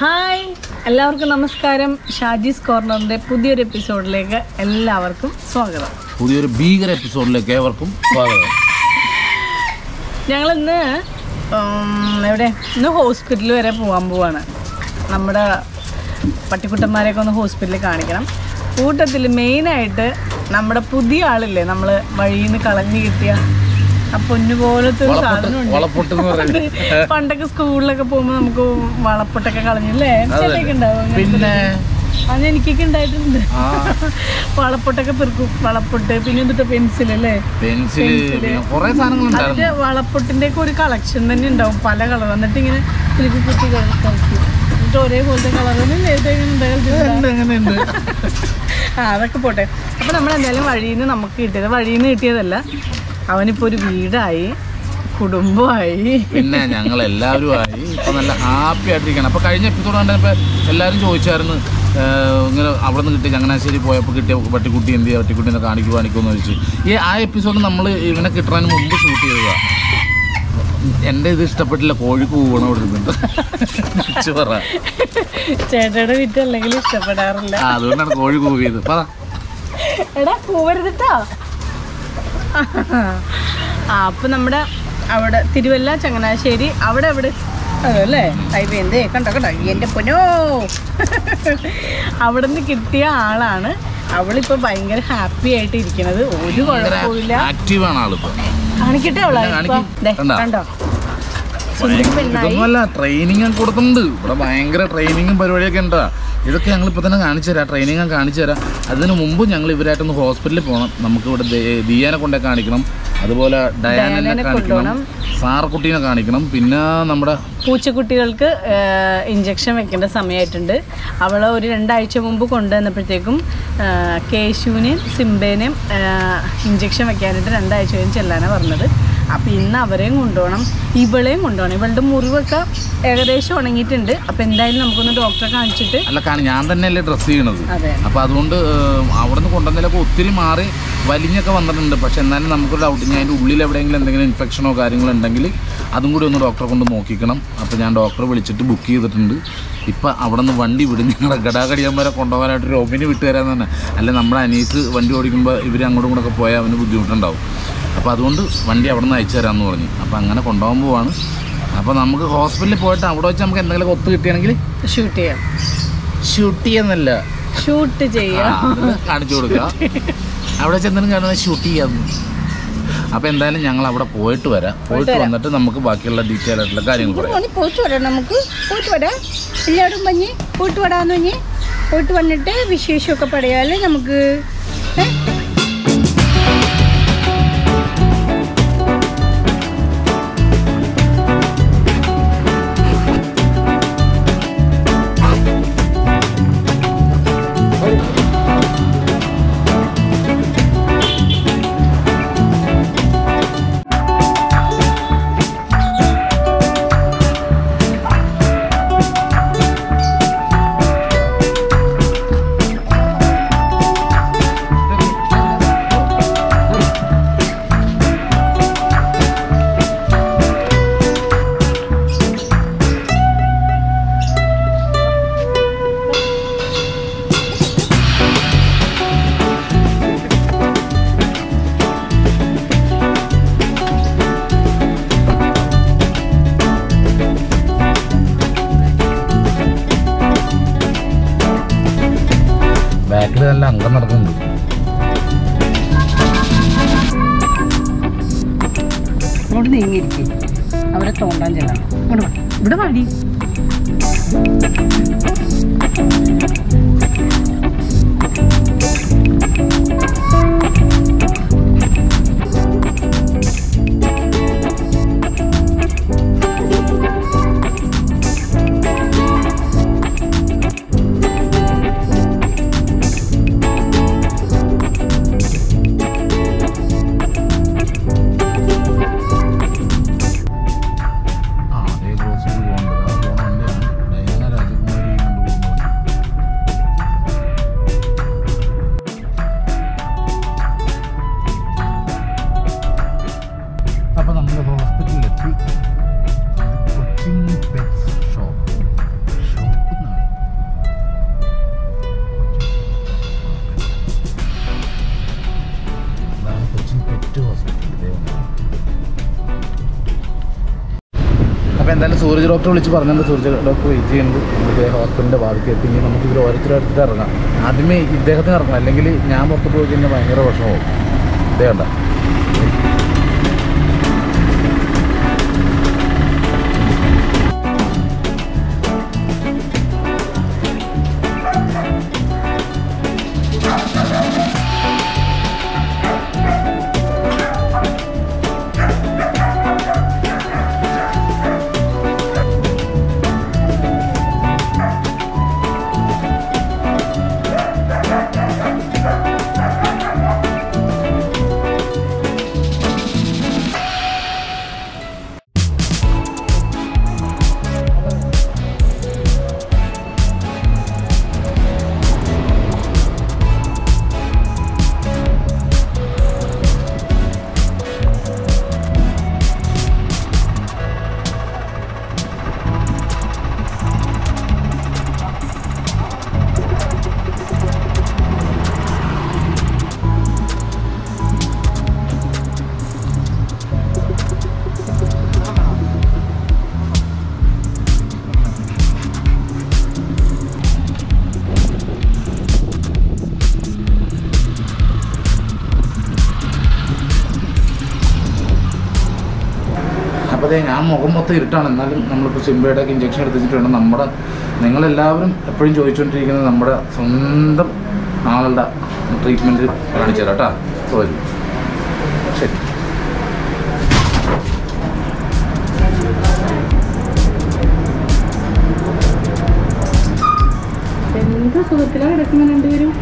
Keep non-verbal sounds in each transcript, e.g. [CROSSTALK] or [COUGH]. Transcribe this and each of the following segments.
Hi. എല്ലാവർക്കും നമസ്കാരം. ഷാജീസ് കോർണറിന്റെ പുതിയൊരു എപ്പിസോഡിലേക്ക് എല്ലാവർക്കും സ്വാഗതം. പുതിയൊരു ഭീകര എപ്പിസോഡിലേക്ക് ഏവർക്കും സ്വാഗതം. ഞങ്ങൾ ഇന്ന് എവിടെ? ഇന്ന് ഹോസ്പിറ്റൽ വരെ പോകാൻ പോവാണ്. നമ്മുടെ പട്ടിക്കുട്ടന്മാരെയൊക്കെ ഒന്ന് ഹോസ്പിറ്റലിൽ കാണിക്കണം. കൂട്ടത്തിൽ മെയിനായിട്ട് നമ്മുടെ പുതിയ ആളില്ലേ? നമ്മൾ വഴിയിൽ നിന്ന് കളഞ്ഞു കിട്ടിയ പൊന്നു പോലത്തെ ഒരു വളപ്പൊട്ട് സാധനമുണ്ട് വളപ്പൊട്ട് എന്ന് പണ്ടൊക്കെ സ്കൂളിലൊക്കെ പോകുമ്പോ നമുക്ക് വളപ്പൊട്ടൊക്കെ കളഞ്ഞില്ലേ ചേട്ടൊക്കെ ഉണ്ടാവും പിന്നെ? അത് എനിക്കൊക്കെ ഉണ്ടായിട്ടുണ്ട്. വളപ്പൊട്ടൊക്കെ പെറുക്കും. വളപ്പൊട്ട് പിന്നെ എന്തിട്ട് പെൻസിൽ അല്ലേ? പെൻസിൽ അതിന്റെ വളപ്പൊട്ടിന്റെ ഒക്കെ ഒരു കളക്ഷൻ തന്നെ ഉണ്ടാവും പല കളർ എന്നിട്ട് ഇങ്ങനെ എനിക്ക് കുത്തി കളിക്കും എന്നിട്ട് ഒരേപോലത്തെ കളറൊന്നും അതൊക്കെ പോട്ടെ. അപ്പൊ നമ്മൾ എന്തായാലും വഴിയിൽ നിന്ന് നമുക്ക് കിട്ടിയത് വഴിയിൽ നിന്ന് കിട്ടിയതല്ല. അവനിപ്പോ ഒരു വീടായി കുടുംബമായി. പിന്നെ ഞങ്ങൾ എല്ലാവരും ആയി. ഇപ്പൊ നല്ല ഹാപ്പി ആയിട്ടിരിക്കണം അപ്പൊ കഴിഞ്ഞ എപ്പിസോഡ് കണ്ടപ്പോ എല്ലാരും ചോദിച്ചായിരുന്നു ഇങ്ങനെ അവിടെ നിന്ന് കിട്ടി ചങ്ങനാശ്ശേരി പോയപ്പോൾ കിട്ടിയ പട്ടിക്കുട്ടി എന്ത് ചെയ്യുക പട്ടിക്കുട്ടീനെ കാണിക്കൂ കാണിക്കുമെന്ന് ചോദിച്ചു. ഈ ആ എപ്പിസോഡ് നമ്മൾ ഇവനെ കിട്ടാൻ മുമ്പ് ഷൂട്ട് ചെയ്തതാണ് എന്റെ ഇത് ഇഷ്ടപ്പെട്ടില്ല കോഴിക്ക് പോകണം അവിടെ ഇരുന്നിട്ട്. ഇച്ച് ചേട്ടയുടെ വിറ്റ് അല്ലെങ്കിൽ ഇഷ്ടപ്പെടാറില്ല. അതുകൊണ്ടാണ് കോഴി കൂവിയത്. പറ. എടാ പോവരുതിട്ടോ ആ അപ്പൊ നമ്മുടെ അവിടെ തിരുവല്ല ചങ്ങനാശ്ശേരി അവിടെ അവിടെ അതല്ലേ ഹൈവേ എന്തേ കണ്ടോ കണ്ടോ? എന്റെ പൊന്നോ. അവിടെ നിന്ന് കിട്ടിയ ആളാണ്. അവളിപ്പോ ഭയങ്കര ഹാപ്പി ആയിട്ട് ഇരിക്കുന്നത് ഒരു കുഴപ്പമില്ല കാണിക്കട്ടെ അവളെ കണ്ടോ? ഇതൊന്നുമല്ല ട്രെയിനിങ് ഞാൻ കൊടുക്കുന്നുണ്ട് ഇവിടെ ഭയങ്കര ട്രെയിനിങ്ങും പരിപാടിയൊക്കെ ഉണ്ടാ ഇതൊക്കെ ഞങ്ങൾ ഇപ്പൊ തന്നെ കാണിച്ചു തരാം ട്രെയിനിങ് കാണിച്ചു തരാം. അതിന് മുമ്പ് ഞങ്ങൾ ഇവരായിട്ടൊന്ന് ഹോസ്പിറ്റലിൽ പോകണം. നമുക്ക് ഇവിടെ ദിയാനെ കൊണ്ടേ കാണിക്കണം. അതുപോലെ ഡയാനെ കാണിക്കണം. സാറക്കുട്ടീനെ കാണിക്കണം. പിന്നെ നമ്മുടെ പൂച്ചക്കുട്ടികൾക്ക് ഇഞ്ചക്ഷൻ വെക്കേണ്ട സമയമായിട്ടുണ്ട് അവളെ ഒരു രണ്ടാഴ്ച മുമ്പ് കൊണ്ടുവന്നപ്പോഴത്തേക്കും കേശുവിനെയും സിംബേനെയും ഇഞ്ചക്ഷൻ വെക്കാനായിട്ട് രണ്ടാഴ്ച കഴിഞ്ഞ് ചെല്ലാനാണ് പറഞ്ഞത്. അപ്പോൾ ഇന്ന് അവരെയും കൊണ്ടുപോകണം ഇവളെയും കൊണ്ടുപോകണം. ഇവളുടെ മുറിവൊക്കെ ഏകദേശം ഉണങ്ങിയിട്ടുണ്ട്. അപ്പോൾ എന്തായാലും നമുക്കൊന്ന് ഡോക്ടറെ കാണിച്ചിട്ട് അല്ല കാണി ഞാൻ തന്നെയല്ലേ ഡ്രസ്സ് ചെയ്യണത്. അപ്പോൾ അതുകൊണ്ട് അവിടെ നിന്ന് കൊണ്ടുവന്നതിലൊക്കെ ഒത്തിരി മാറി വലിഞ്ഞൊക്കെ വന്നിട്ടുണ്ട്. പക്ഷേ എന്നാലും നമുക്കൊരു ഡൗട്ട് ഞാൻ അതിന്റെ ഉള്ളിൽ എവിടെയെങ്കിലും എന്തെങ്കിലും ഇൻഫെക്ഷനോ കാര്യങ്ങളോ ഉണ്ടെങ്കിൽ അതും കൂടി ഒന്ന് ഡോക്ടറെ കൊണ്ട് നോക്കിക്കണം. അപ്പോൾ ഞാൻ ഡോക്ടറെ വിളിച്ചിട്ട് ബുക്ക് ചെയ്തിട്ടുണ്ട്. ഇപ്പം അവിടെ നിന്ന് വണ്ടി വിടും. ഞങ്ങളുടെ ഗടാഗടിയന്മാരെ കൊണ്ടുപോകാനായിട്ട് ഒരു ഒമിനി വിട്ട് തരാമെന്ന് തന്നെ. അല്ലെ നമ്മുടെ അനീസ് വണ്ടി ഓടിക്കുമ്പോൾ ഇവർ അങ്ങോട്ടും കൂടെ ഒക്കെ പോയാൽ അവന് ബുദ്ധിമുട്ടുണ്ടാവും. അപ്പോൾ അതുകൊണ്ട് വണ്ടി അവിടെ നിന്ന് അയച്ചു തരാമെന്ന് പറഞ്ഞു. അപ്പോൾ അങ്ങനെ കൊണ്ടുപോകാൻ പോവാണ്. അപ്പോൾ നമുക്ക് ഹോസ്പിറ്റലിൽ പോയിട്ട് അവിടെ വെച്ച് നമുക്ക് എന്തെങ്കിലും ഒത്ത് കിട്ടുകയാണെങ്കിൽ ഷൂട്ട് ചെയ്യാം. ഷൂട്ട് ചെയ്യുന്നല്ല. ഷൂട്ട് ചെയ്യാം. കാണിച്ചു കൊടുക്കുക അവിടെ ചെന്നിട്ട് കാണുന്നത് ഷൂട്ട് ചെയ്യാം. അപ്പോൾ എന്തായാലും ഞങ്ങൾ അവിടെ പോയിട്ട് വരാം. പോയിട്ട് വന്നിട്ട് നമുക്ക് ബാക്കിയുള്ള ഡീറ്റെയിൽ ആയിട്ടുള്ള കാര്യങ്ങൾ പോയിട്ട് വരാം നമുക്ക്. പോയിട്ട് വരാം. എല്ലാവരും പറഞ്ഞ് പോയിട്ട് വരാമെന്ന് പറഞ്ഞ് പോയിട്ട് വന്നിട്ട് വിശേഷമൊക്കെ പറയാൽ നമുക്ക് ഡോക്ടറെ വിളിച്ച് പറഞ്ഞിട്ടുണ്ട് സൂരജ് ഡോക്ടർ വെയിറ്റ് ചെയ്യുന്നുണ്ട്. ഇദ്ദേഹം ഹോസ്പിറ്റലിന്റെ ഭാഗത്ത് എത്തി. നമുക്ക് ഇവർ ഓരോരുത്തരെടുത്തിട്ട് ഇറങ്ങാം. ആദ്യമേ ഇദ്ദേഹത്തിന് ഇറങ്ങണം. അല്ലെങ്കിൽ ഞാൻ പുറത്ത് പോയി കഴിഞ്ഞാൽ ഭയങ്കര വിഷമമാവും. ഇദ്ദേഹം അതെ ഞാൻ മുഖം മൊത്തം ഇരുട്ടാണ്. എന്നാലും നമ്മളിപ്പോൾ സിംബയുടെ ഒക്കെ ഇഞ്ചക്ഷൻ എടുത്തിട്ട് നമ്മുടെ നിങ്ങളെല്ലാവരും എപ്പോഴും ചോദിച്ചുകൊണ്ടിരിക്കുന്നത് നമ്മുടെ സ്വന്തം ആളുടെ ട്രീറ്റ്മെന്റ് കാണിച്ചു തരാം കേട്ടോ. സോറി ശരി. എന്ത് സുഖത്തിലാണ് കിടക്കുന്ന രണ്ടുപേരും?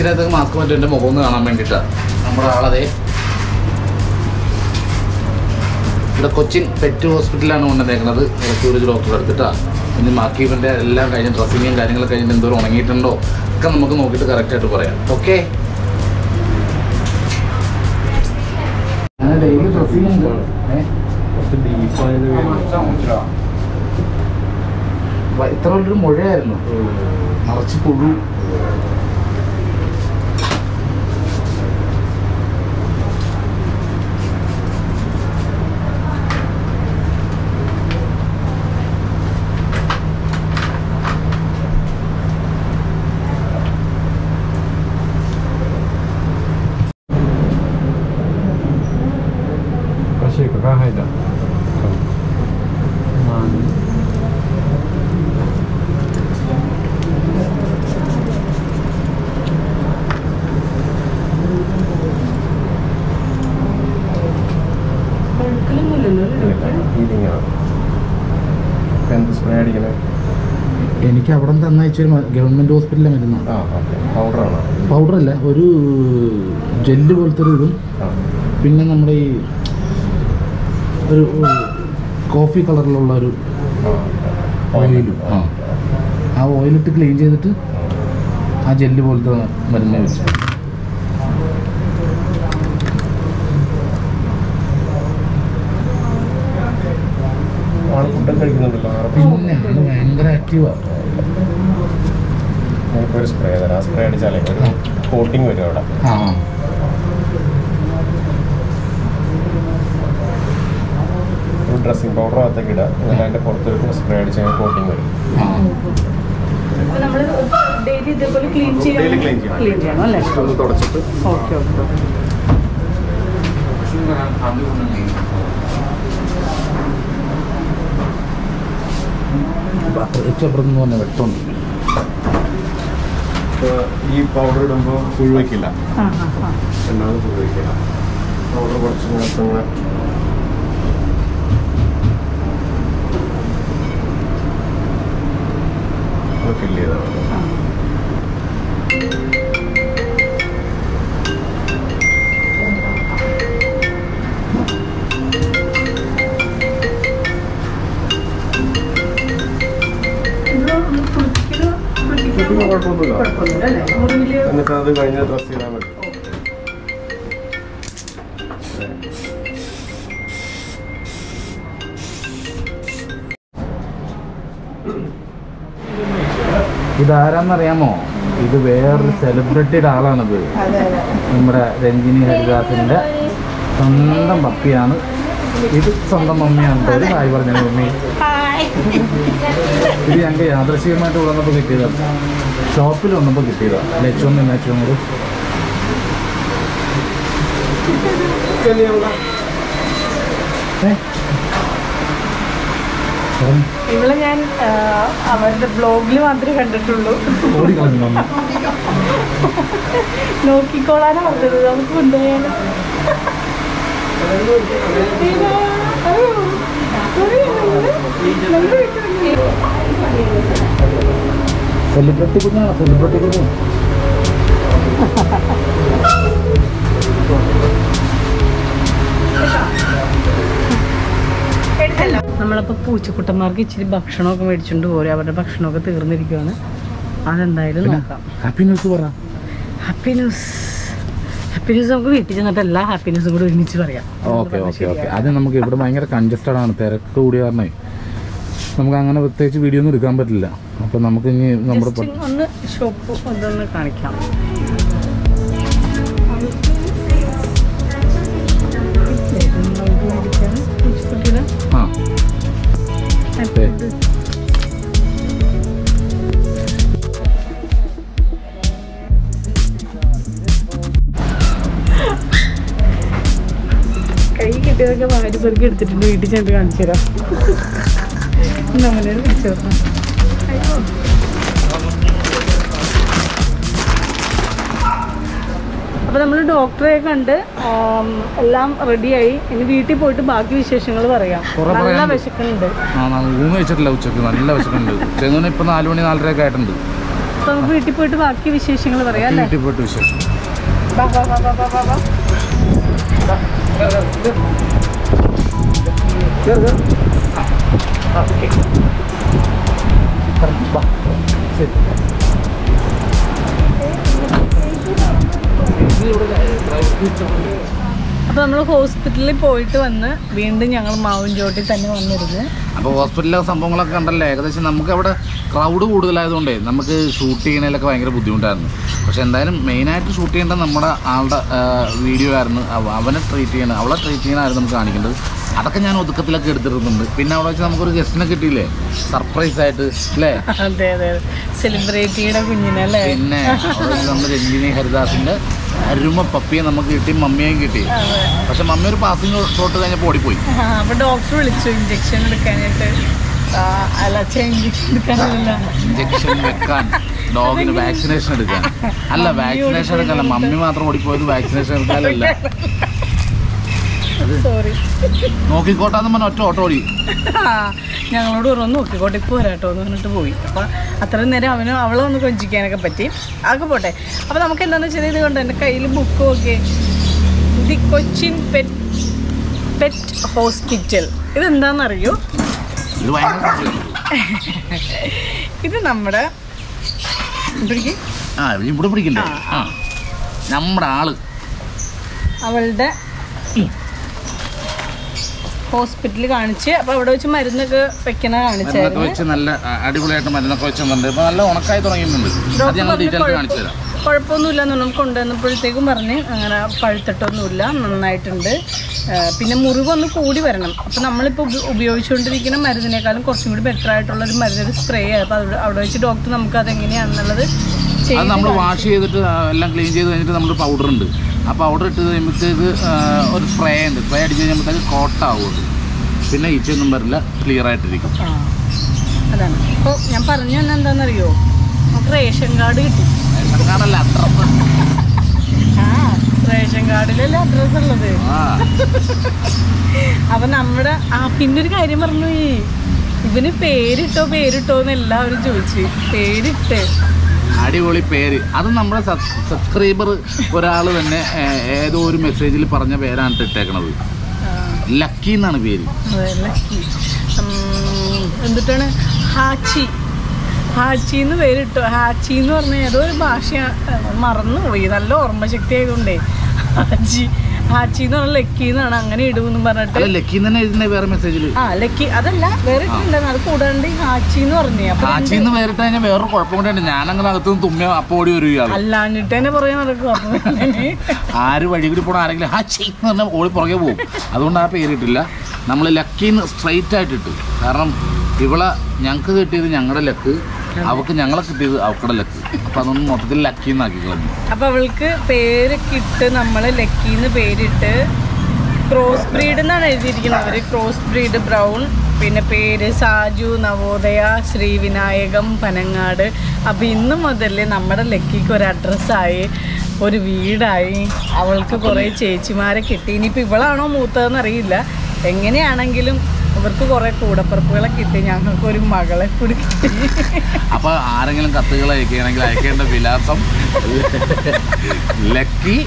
ഇച്ചിരി മാസ്ക് മറ്റും എന്റെ മുഖം ഒന്ന് കാണാൻ വേണ്ടിയിട്ടാണ് നമ്മുടെ ആളതെ. ഇവിടെ കൊച്ചിൻ പെറ്റ് ഹോസ്പിറ്റലാണ് കൊണ്ടുവന്നേക്കുന്നത് സൂരജ് ഡോക്ടർ എടുത്തിട്ടാണ് ഇനി ബാക്കി ഇവന്റെ എല്ലാം കഴിഞ്ഞ ഡ്രസ്സിങ്ങും കാര്യങ്ങളൊക്കെ കഴിഞ്ഞിട്ട് എന്തോരം ഉണങ്ങിയിട്ടുണ്ടോ ഒക്കെ നമുക്ക് നോക്കിയിട്ട് കറക്റ്റായിട്ട് പറയാം. ഓക്കെ ഡെയിലി ഡ്രസ്സിങ് ഉണ്ട്. ഏ? വ- ഇത്ര വലിയൊരു മുഴയായിരുന്നു. നിറച്ച് പുഴു. അവിടെ ഗവൺമെന്റ് തന്നയച്ചൊരു ഗവൺമെന്റ് ഹോസ്പിറ്റലിലെ മരുന്ന് പൗഡർ അല്ല പൗഡറല്ല ഒരു ജെല്ല് പോലത്തെ ഒരു ഇതും പിന്നെ നമ്മുടെ ഈ ഒരു കോഫി കളറിലുള്ള ഒരു ഓയിലും. ആ. ഓയിലിട്ട് ക്ലീൻ ചെയ്തിട്ട് ആ ജെല്ല് പോലത്തെ മരുന്ന് വെച്ചു. പിന്നെ ഭയങ്കര ആക്റ്റീവാണ് നമുക്ക് ഒരു സ്പ്രേ തരാം ആ സ്പ്രേ അടിച്ചാലേ ഒരു കോട്ടിങ് വരും അവിടെ ആ ഒരു ഡ്രസ്സിങ് പൗഡർ അകത്തേക്ക് ഇടുക എന്നിട്ട് അതിന്റെ പുറത്തൊരു സ്പ്രേ അടിച്ച് കോട്ടിങ് വരും ആ ഡെയിലി ഇതേപോലെ ക്ലീൻ ചെയ്യണം clean ചെയ്യണം. ക്ലീൻ ചെയ്യണം അല്ലേ ജസ്റ്റ് ഒന്ന് തുടച്ചിട്ട് ഓക്കെ ഓക്കെ അപ്പുറത്ത് പറഞ്ഞ വെട്ടമുണ്ട് ഈ പൗഡർ ഇടുമ്പോൾ പുഴു വയ്ക്കില്ല ആ ആ ആ. എന്നാണ് പുഴു വയ്ക്കില്ല പൗഡർ കുറച്ച് നേരത്തെ ഫില്ല് ചെയ്താൽ മുറിവിൽ എന്നിട്ട് അത് കഴിഞ്ഞ് ഡ്രസ് ചെയ്താൽ മതി ഇതാരാന്നറിയാമോ? ഇത് വേറൊരു സെലിബ്രിറ്റിയുടെ ആളാണിത് നമ്മുടെ രഞ്ജിനി ഹരിദാസിന്റെ സ്വന്തം പപ്പിയാണ്. ഇത് സ്വന്തം മമ്മിയാണ്. ഒരു ഹായ് പറഞ്ഞു മമ്മി. ഇത് ഞങ്ങൾക്ക് യാദൃശികമായിട്ട് ഉള്ളതൊക്കെ കിട്ടിയതാണ്. ഷോപ്പിൽ വന്നപ്പോൾ കിട്ടിയതാണ് ലച്ചും കൂടെ ഏ? ഉം, ഇവളെ ഞാൻ അവരുടെ ബ്ലോഗിൽ മാത്രമേ കണ്ടിട്ടുള്ളൂ. നോക്കിക്കോളാനാ പറഞ്ഞത് നമുക്ക് കൊണ്ടുപോയാലോ? സെലിബ്രിറ്റി കുഞ്ഞാണോ സെലിബ്രിറ്റി കുഞ്ഞ് നമ്മളപ്പോൾ പൂച്ചക്കുട്ടന്മാർക്ക് ഇച്ചിരി ഭക്ഷണമൊക്കെ മേടിച്ചുകൊണ്ട് പോരും. അവരുടെ ഭക്ഷണമൊക്കെ തീർന്നിരിക്കുകയാണ് അതെന്തായാലും നോക്കാം. ഹാപ്പി ന്യൂസ് പറ. ഹാപ്പി ന്യൂസ് ഹാപ്പി ന്യൂസ് നമുക്ക് വീട്ടിൽ ചെന്നിട്ട് എല്ലാ ഹാപ്പിനെസും കൂടി ഒരുമിച്ച് പറയാം. ഓക്കെ ഓക്കെ ഓക്കെ അത് നമുക്ക് ഇവിടെ ഭയങ്കര കൺജസ്റ്റഡ് ആണ്. തിരക്ക് കൂടിയ കാരണേ നമുക്ക് അങ്ങനെ പ്രത്യേകിച്ച് വീഡിയോ ഒന്നും എടുക്കാൻ പറ്റില്ല. അപ്പോൾ നമുക്ക് ഇനി നമ്മുടെ ഒന്ന് ഷോപ്പ് കാണിക്കാം. ആ. കൈ കിട്ടിയതൊക്കെ വാരി പെറുക്കി എടുത്തിട്ടുണ്ട്. വീട്ടിൽ ചെന്ന് കാണിച്ചു തരാം പിടിച്ചു അപ്പോൾ നമ്മൾ ഡോക്ടറെ കണ്ട് എല്ലാം റെഡിയായി. ഇനി വീട്ടിൽ പോയിട്ട് ബാക്കി വിശേഷങ്ങൾ പറയാം. നല്ല. വിശക്കുന്നുണ്ട്. ഊണ് വെച്ചിട്ടില്ല ഉച്ചയ്ക്ക്. നല്ല വിശക്കുണ്ട് ചെങ്ങനെ ഇപ്പം നാല് മണി ഒക്കെ ആയിട്ടുണ്ട്. അപ്പോൾ നമുക്ക് വീട്ടിൽ പോയിട്ട് ബാക്കി വിശേഷങ്ങൾ പറയാം അല്ലേ? വീട്ടിൽ പോയിട്ട് വിശേഷം. ബാ, ബാ, ബാ, ബാ. അപ്പോൾ നമ്മൾ ഹോസ്പിറ്റലിൽ പോയിട്ട് വന്ന് വീണ്ടും ഞങ്ങൾ മാവുംചോട്ടിൽ തന്നെ വന്നിരുന്നത് അപ്പോൾ ഹോസ്പിറ്റലിലെ സംഭവങ്ങളൊക്കെ കണ്ടല്ലേ? ഏകദേശം നമുക്ക് അവിടെ ക്രൗഡ് കൂടുതലായതുകൊണ്ടേ നമുക്ക് ഷൂട്ട് ചെയ്യണതിലൊക്കെ ഭയങ്കര ബുദ്ധിമുട്ടായിരുന്നു. പക്ഷെ എന്തായാലും മെയിനായിട്ട് ഷൂട്ട് ചെയ്യേണ്ടത് നമ്മുടെ ആളുടെ വീഡിയോ ആയിരുന്നു. അവ- അവനെ ട്രീറ്റ് ചെയ്യണം അവളെ ട്രീറ്റ് ചെയ്യണമായിരുന്നു നമുക്ക് കാണിക്കേണ്ടത്. അതൊക്കെ ഞാൻ ഒതുക്കത്തിലൊക്കെ എടുത്തിരുന്നുണ്ട്. പിന്നെ അവിടെ വെച്ച് നമുക്കൊരു ഗസ്റ്റിനെ കിട്ടിയില്ലേ? സർപ്രൈസ് ആയിട്ട് അല്ലേ സെലിബ്രിറ്റിയുടെ പിന്നെ നമ്മൾ രഞ്ജിനി ഹരിദാസിന്റെ അരുമ പപ്പിയെ നമുക്ക് കിട്ടി മമ്മിയെയും കിട്ടി. പക്ഷെ മമ്മി ഒരു പാസിംഗ് ഷോട്ട് കഴിഞ്ഞപ്പോൾ ഓടിപ്പോയി. അപ്പൊ ഡോക്ടർ വിളിച്ചു ഇഞ്ചക്ഷൻ എടുക്കാനായിട്ട്. അല്ല ഇഞ്ചക്ഷൻ എടുക്കാനല്ല ഇഞ്ചക്ഷൻ വെക്കാൻ ഡോഗിന് വാക്സിനേഷൻ എടുക്കാൻ. അല്ല വാക്സിനേഷൻ എടുക്കാനല്ല മമ്മി മാത്രം ഓടിപ്പോയത് വാക്സിനേഷൻ എടുക്കാനല്ല. സോറി നോക്കിക്കോട്ടാന്ന് പറഞ്ഞ ഒറ്റ ഓട്ടോ ഓടി ഞങ്ങളോട് പറഞ്ഞു നോക്കിക്കോട്ടെ ഇപ്പോൾ വരാട്ടോ എന്ന് പറഞ്ഞിട്ട് പോയി. അപ്പം അത്രയും നേരം അവന് അവളെ ഒന്ന് കൊഞ്ചിക്കാനൊക്കെ പറ്റി. അതൊക്കെ പോട്ടെ. അപ്പം നമുക്ക് എന്താണെന്ന് വെച്ചാൽ ഇത് കൊണ്ട് എന്റെ കയ്യിൽ ബുക്കും ഒക്കെ the Cochin pet pet hospital. ഇതെന്താണെന്നറിയോ ഇത് നമ്മുടെ ഇവിടെ പിടിക്കണ്ടേ? ആ. നമ്മുടെ ആൾ. അവളുടെ ഹോസ്പിറ്റലിൽ കാണിച്ച് അപ്പോൾ അവിടെ വെച്ച് മരുന്നൊക്കെ വെക്കണ കാണിച്ചായിരുന്നു. വെച്ച് നല്ല അടിപൊളിയായിട്ട് മരുന്നൊക്കെ വെച്ചിട്ടുണ്ട്. ഇപ്പൊ നല്ല ഉണക്കായി തുടങ്ങിയിട്ടുണ്ട്. അത് ഞങ്ങൾ ഡീറ്റെയിൽസ് കാണിച്ചു തരാം. കുഴപ്പമൊന്നുമില്ല എന്ന് നമ്മൾ കൊണ്ടുവന്നപ്പോഴത്തേക്കും പറഞ്ഞ് അങ്ങനെ പഴുത്തിട്ടൊന്നുമില്ല നന്നായിട്ടുണ്ട്. പിന്നെ മുറിവൊന്ന് കൂടി വരണം. അപ്പോൾ നമ്മളിപ്പോൾ ഉപ- ഉപയോഗിച്ചുകൊണ്ടിരിക്കുന്ന മരുന്നിനേക്കാളും കുറച്ചും കൂടി ബെറ്റർ ആയിട്ടുള്ള ഒരു മരുന്നൊരു സ്പ്രേ അപ്പോൾ അവിടെ അവിടെ വെച്ച് ഡോക്ടർ നമുക്ക് അതെങ്ങനെയാണെന്നുള്ളത് അത് നമ്മൾ വാഷ് ചെയ്തിട്ട് എല്ലാം ക്ലീൻ ചെയ്ത് കഴിഞ്ഞിട്ട് നമ്മൾ പൗഡർ ഉണ്ട്. ആ അവിടെ ഇട്ട് കഴിയുമ്പോഴത്തേക്ക് ഇത് ഒരു സ്പ്രേ ഉണ്ട്. സ്പ്രേ അടിച്ച് കഴിയുമ്പോഴത്തേക്ക് കോട്ടാവും പിന്നെ ഇച്ചൊന്നും വരില്ല ക്ലിയർ ആയിട്ടിരിക്കും. അതാണ്. അപ്പോൾ ഞാൻ പറഞ്ഞു തന്നെ എന്താണെന്നറിയോ? നമുക്ക് റേഷൻ കാർഡ് കിട്ടി. റേഷൻ കാർഡല്ല അത്ര ആ റേഷൻ കാർഡിലല്ലേ അഡ്രസ്സ് ഉള്ളത്? അപ്പൊ നമ്മുടെ ആ പിന്നെ ഒരു കാര്യം പറഞ്ഞു. ഇവന് പേരിട്ടോ പേരിട്ടോ എന്ന് എല്ലാവരും ചോദിച്ചു. പേരിട്ട്. അടിപൊളി പേര്. അത് നമ്മുടെ സബ്സ്ക്രൈബർ ഒരാൾ തന്നെ ഏതോ ഒരു മെസ്സേജിൽ പറഞ്ഞ പേരാണ് ഇട്ടേക്കണത്. ലക്കി എന്നാണ് പേര്. എന്നിട്ടാണ് ഹാച്ചി. ഹാച്ചി എന്ന് പേരിട്ടു. ഹാച്ചി എന്ന് പറഞ്ഞ ഏതോ ഒരു ഭാഷ മറന്നുപോയി. നല്ല ഓർമ്മശക്തി ആയതുകൊണ്ടേ. ഹാച്ചി. ഹാച്ചി എന്ന് പറഞ്ഞാൽ ലക്കി എന്നാണ്. അങ്ങനെ ഇടുമെന്നും പറഞ്ഞിട്ട്. ലക്കി തന്നെ വേറെ മെസ്സേജിൽ ആ ലക്കി. അതല്ല വേറെ ഇട്ടുണ്ട് അത് കൂടാണ്ട് ഹാച്ചി എന്ന് പറഞ്ഞേ. ഹാച്ചി എന്ന് വേറിട്ട് കഴിഞ്ഞാൽ വേറെ കുഴപ്പം കൊണ്ടുണ്ട് ഞാനങ്ങനെ അകത്തുനിന്ന് തുമ്മ അപ്പൊ ഓടി വരും അല്ലാഞ്ഞിട്ട് തന്നെ പുറകെ നടക്കും ആര് വഴി കൂടി പോണ ആരെങ്കിലും ഹാച്ചി എന്ന് പറഞ്ഞാൽ ഓടി പുറകെ പോകും. അതുകൊണ്ട് ആ പേരിട്ടില്ല നമ്മൾ ലക്കിന്ന് സ്ട്രൈറ്റ് ആയിട്ട് ഇട്ടു. കാരണം ഇവളെ ഞങ്ങൾക്ക് കിട്ടിയത് ഞങ്ങളുടെ ലക്ക്. അവൾക്ക് ഞങ്ങളെ കിട്ടിയത് അവക്കടെ ലക്ക് അപ്പൊ അതൊന്നും മൊത്തത്തിൽ ലക്കി എന്നാക്കി കളഞ്ഞു. അപ്പൊ അവൾക്ക് പേരൊക്കെ ഇട്ട് നമ്മൾ ലക്കിന്ന് പേരിട്ട് ക്രോസ് ബ്രീഡ് എന്നാണ് എഴുതിയിരിക്കുന്നത്. അവർ ക്രോസ് ബ്രീഡ് ബ്രൗൺ പിന്നെ പേര് സാജു നവോദയ ശ്രീ വിനായകം പനങ്ങാട്. അപ്പൊ ഇന്ന് മുതൽ നമ്മുടെ ലക്കിക്ക് ഒരു അഡ്രസ്സായി ഒരു വീടായി. അവൾക്ക് കുറേ ചേച്ചിമാരെ കിട്ടി. ഇനിയിപ്പോൾ ഇവളാണോ മൂത്തതെന്ന് അറിയില്ല. എങ്ങനെയാണെങ്കിലും ഇവർക്ക് കുറെ കൂടപ്പിറപ്പുകളെ കിട്ടി. ഞങ്ങൾക്ക് ഒരു മകളെ കൂടി കിട്ടി. അപ്പൊ ആരെങ്കിലും കത്തുകൾ അയക്കുകയാണെങ്കിൽ അയക്കേണ്ട വിലാസം. Lucky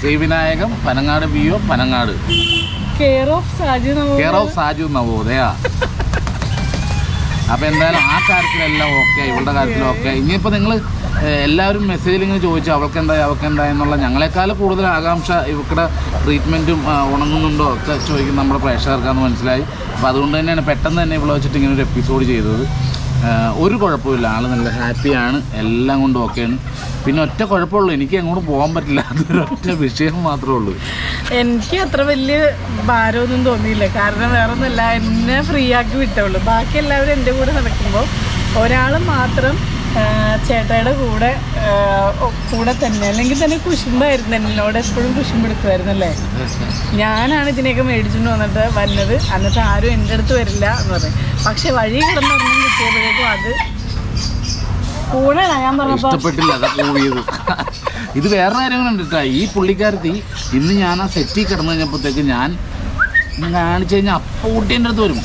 Srivinayakam Panangad ബിയോ O Panangad. Care of Saju care of Saju Navodaya. അപ്പൊ എന്തായാലും ആ കാര്യത്തിലെല്ലാം ഓക്കെ ഇവളുടെ കാര്യത്തിലും ഓക്കെ. ഇനിയിപ്പോൾ നിങ്ങൾ എല്ലാവരും മെസ്സേജിൽ ഇങ്ങനെ ചോദിച്ചു അവൾക്ക് എന്തായി അവൾക്ക് എന്തായി എന്നുള്ള. ഞങ്ങളെക്കാൾ കൂടുതൽ ആകാംക്ഷ ഇവക്കടെ ട്രീറ്റ്മെന്റും ഉണങ്ങുന്നുണ്ടോ ഒക്കെ ചോദിക്കും നമ്മുടെ പ്രേക്ഷകർക്കാന്ന് മനസ്സിലായി. അപ്പം അതുകൊണ്ട് തന്നെയാണ് പെട്ടെന്ന് തന്നെ ഇവിടെ വെച്ചിട്ട് ഇങ്ങനെ ഒരു എപ്പിസോഡ് ചെയ്തത് ഒരു കുഴപ്പമില്ല ആൾ നല്ല ഹാപ്പിയാണ് എല്ലാം കൊണ്ടും ഓക്കെയാണ് പിന്നെ ഒറ്റ കുഴപ്പമുള്ളൂ. എനിക്ക് അങ്ങോട്ട് പോകാൻ പറ്റില്ല. അതൊരു ഒറ്റ വിഷയം മാത്രമേ ഉള്ളൂ. എനിക്ക് അത്ര വലിയ ഭാരമൊന്നും തോന്നിയില്ല. കാരണം വേറെ ഒന്നുമില്ല എന്നെ ഫ്രീ ആക്കി വിട്ടുള്ളൂ ബാക്കി എല്ലാവരും എന്റെ കൂടെ നടക്കുമ്പോൾ ഒരാൾ മാത്രം ചേട്ടയുടെ കൂടെ കൂടെ തന്നെ. അല്ലെങ്കിൽ തന്നെ കുശുമ്പായിരുന്നു. എന്നോട് എപ്പോഴും കുശുമ്പെടുക്കുമായിരുന്നു അല്ലേ? ഞാനാണ് ഇതിനെയൊക്കെ മേടിച്ചുകൊണ്ട് വന്നിട്ട് വന്നത്. എന്നിട്ട് ആരും എന്റെ അടുത്ത് വരില്ല എന്ന് പറയും പക്ഷെ വഴി കിടന്നൊരെണ്ണം കിട്ടിയപ്പോഴേക്കും അത് ഞാൻ ഇഷ്ടപ്പെട്ടില്ല അതാ ഇത് വേറെ കാര്യങ്ങളുണ്ട് കേട്ടോ ഈ പുള്ളിക്കാരത്തി ഇന്ന് ഞാൻ ആ സെറ്റിൽ കിടന്നു കഴിഞ്ഞപ്പോഴത്തേക്ക് ഞാൻ ഞാൻ കാണിച്ചു കഴിഞ്ഞാൽ അപ്പം ഊട്ടീന്റെ അടുത്ത് വരും.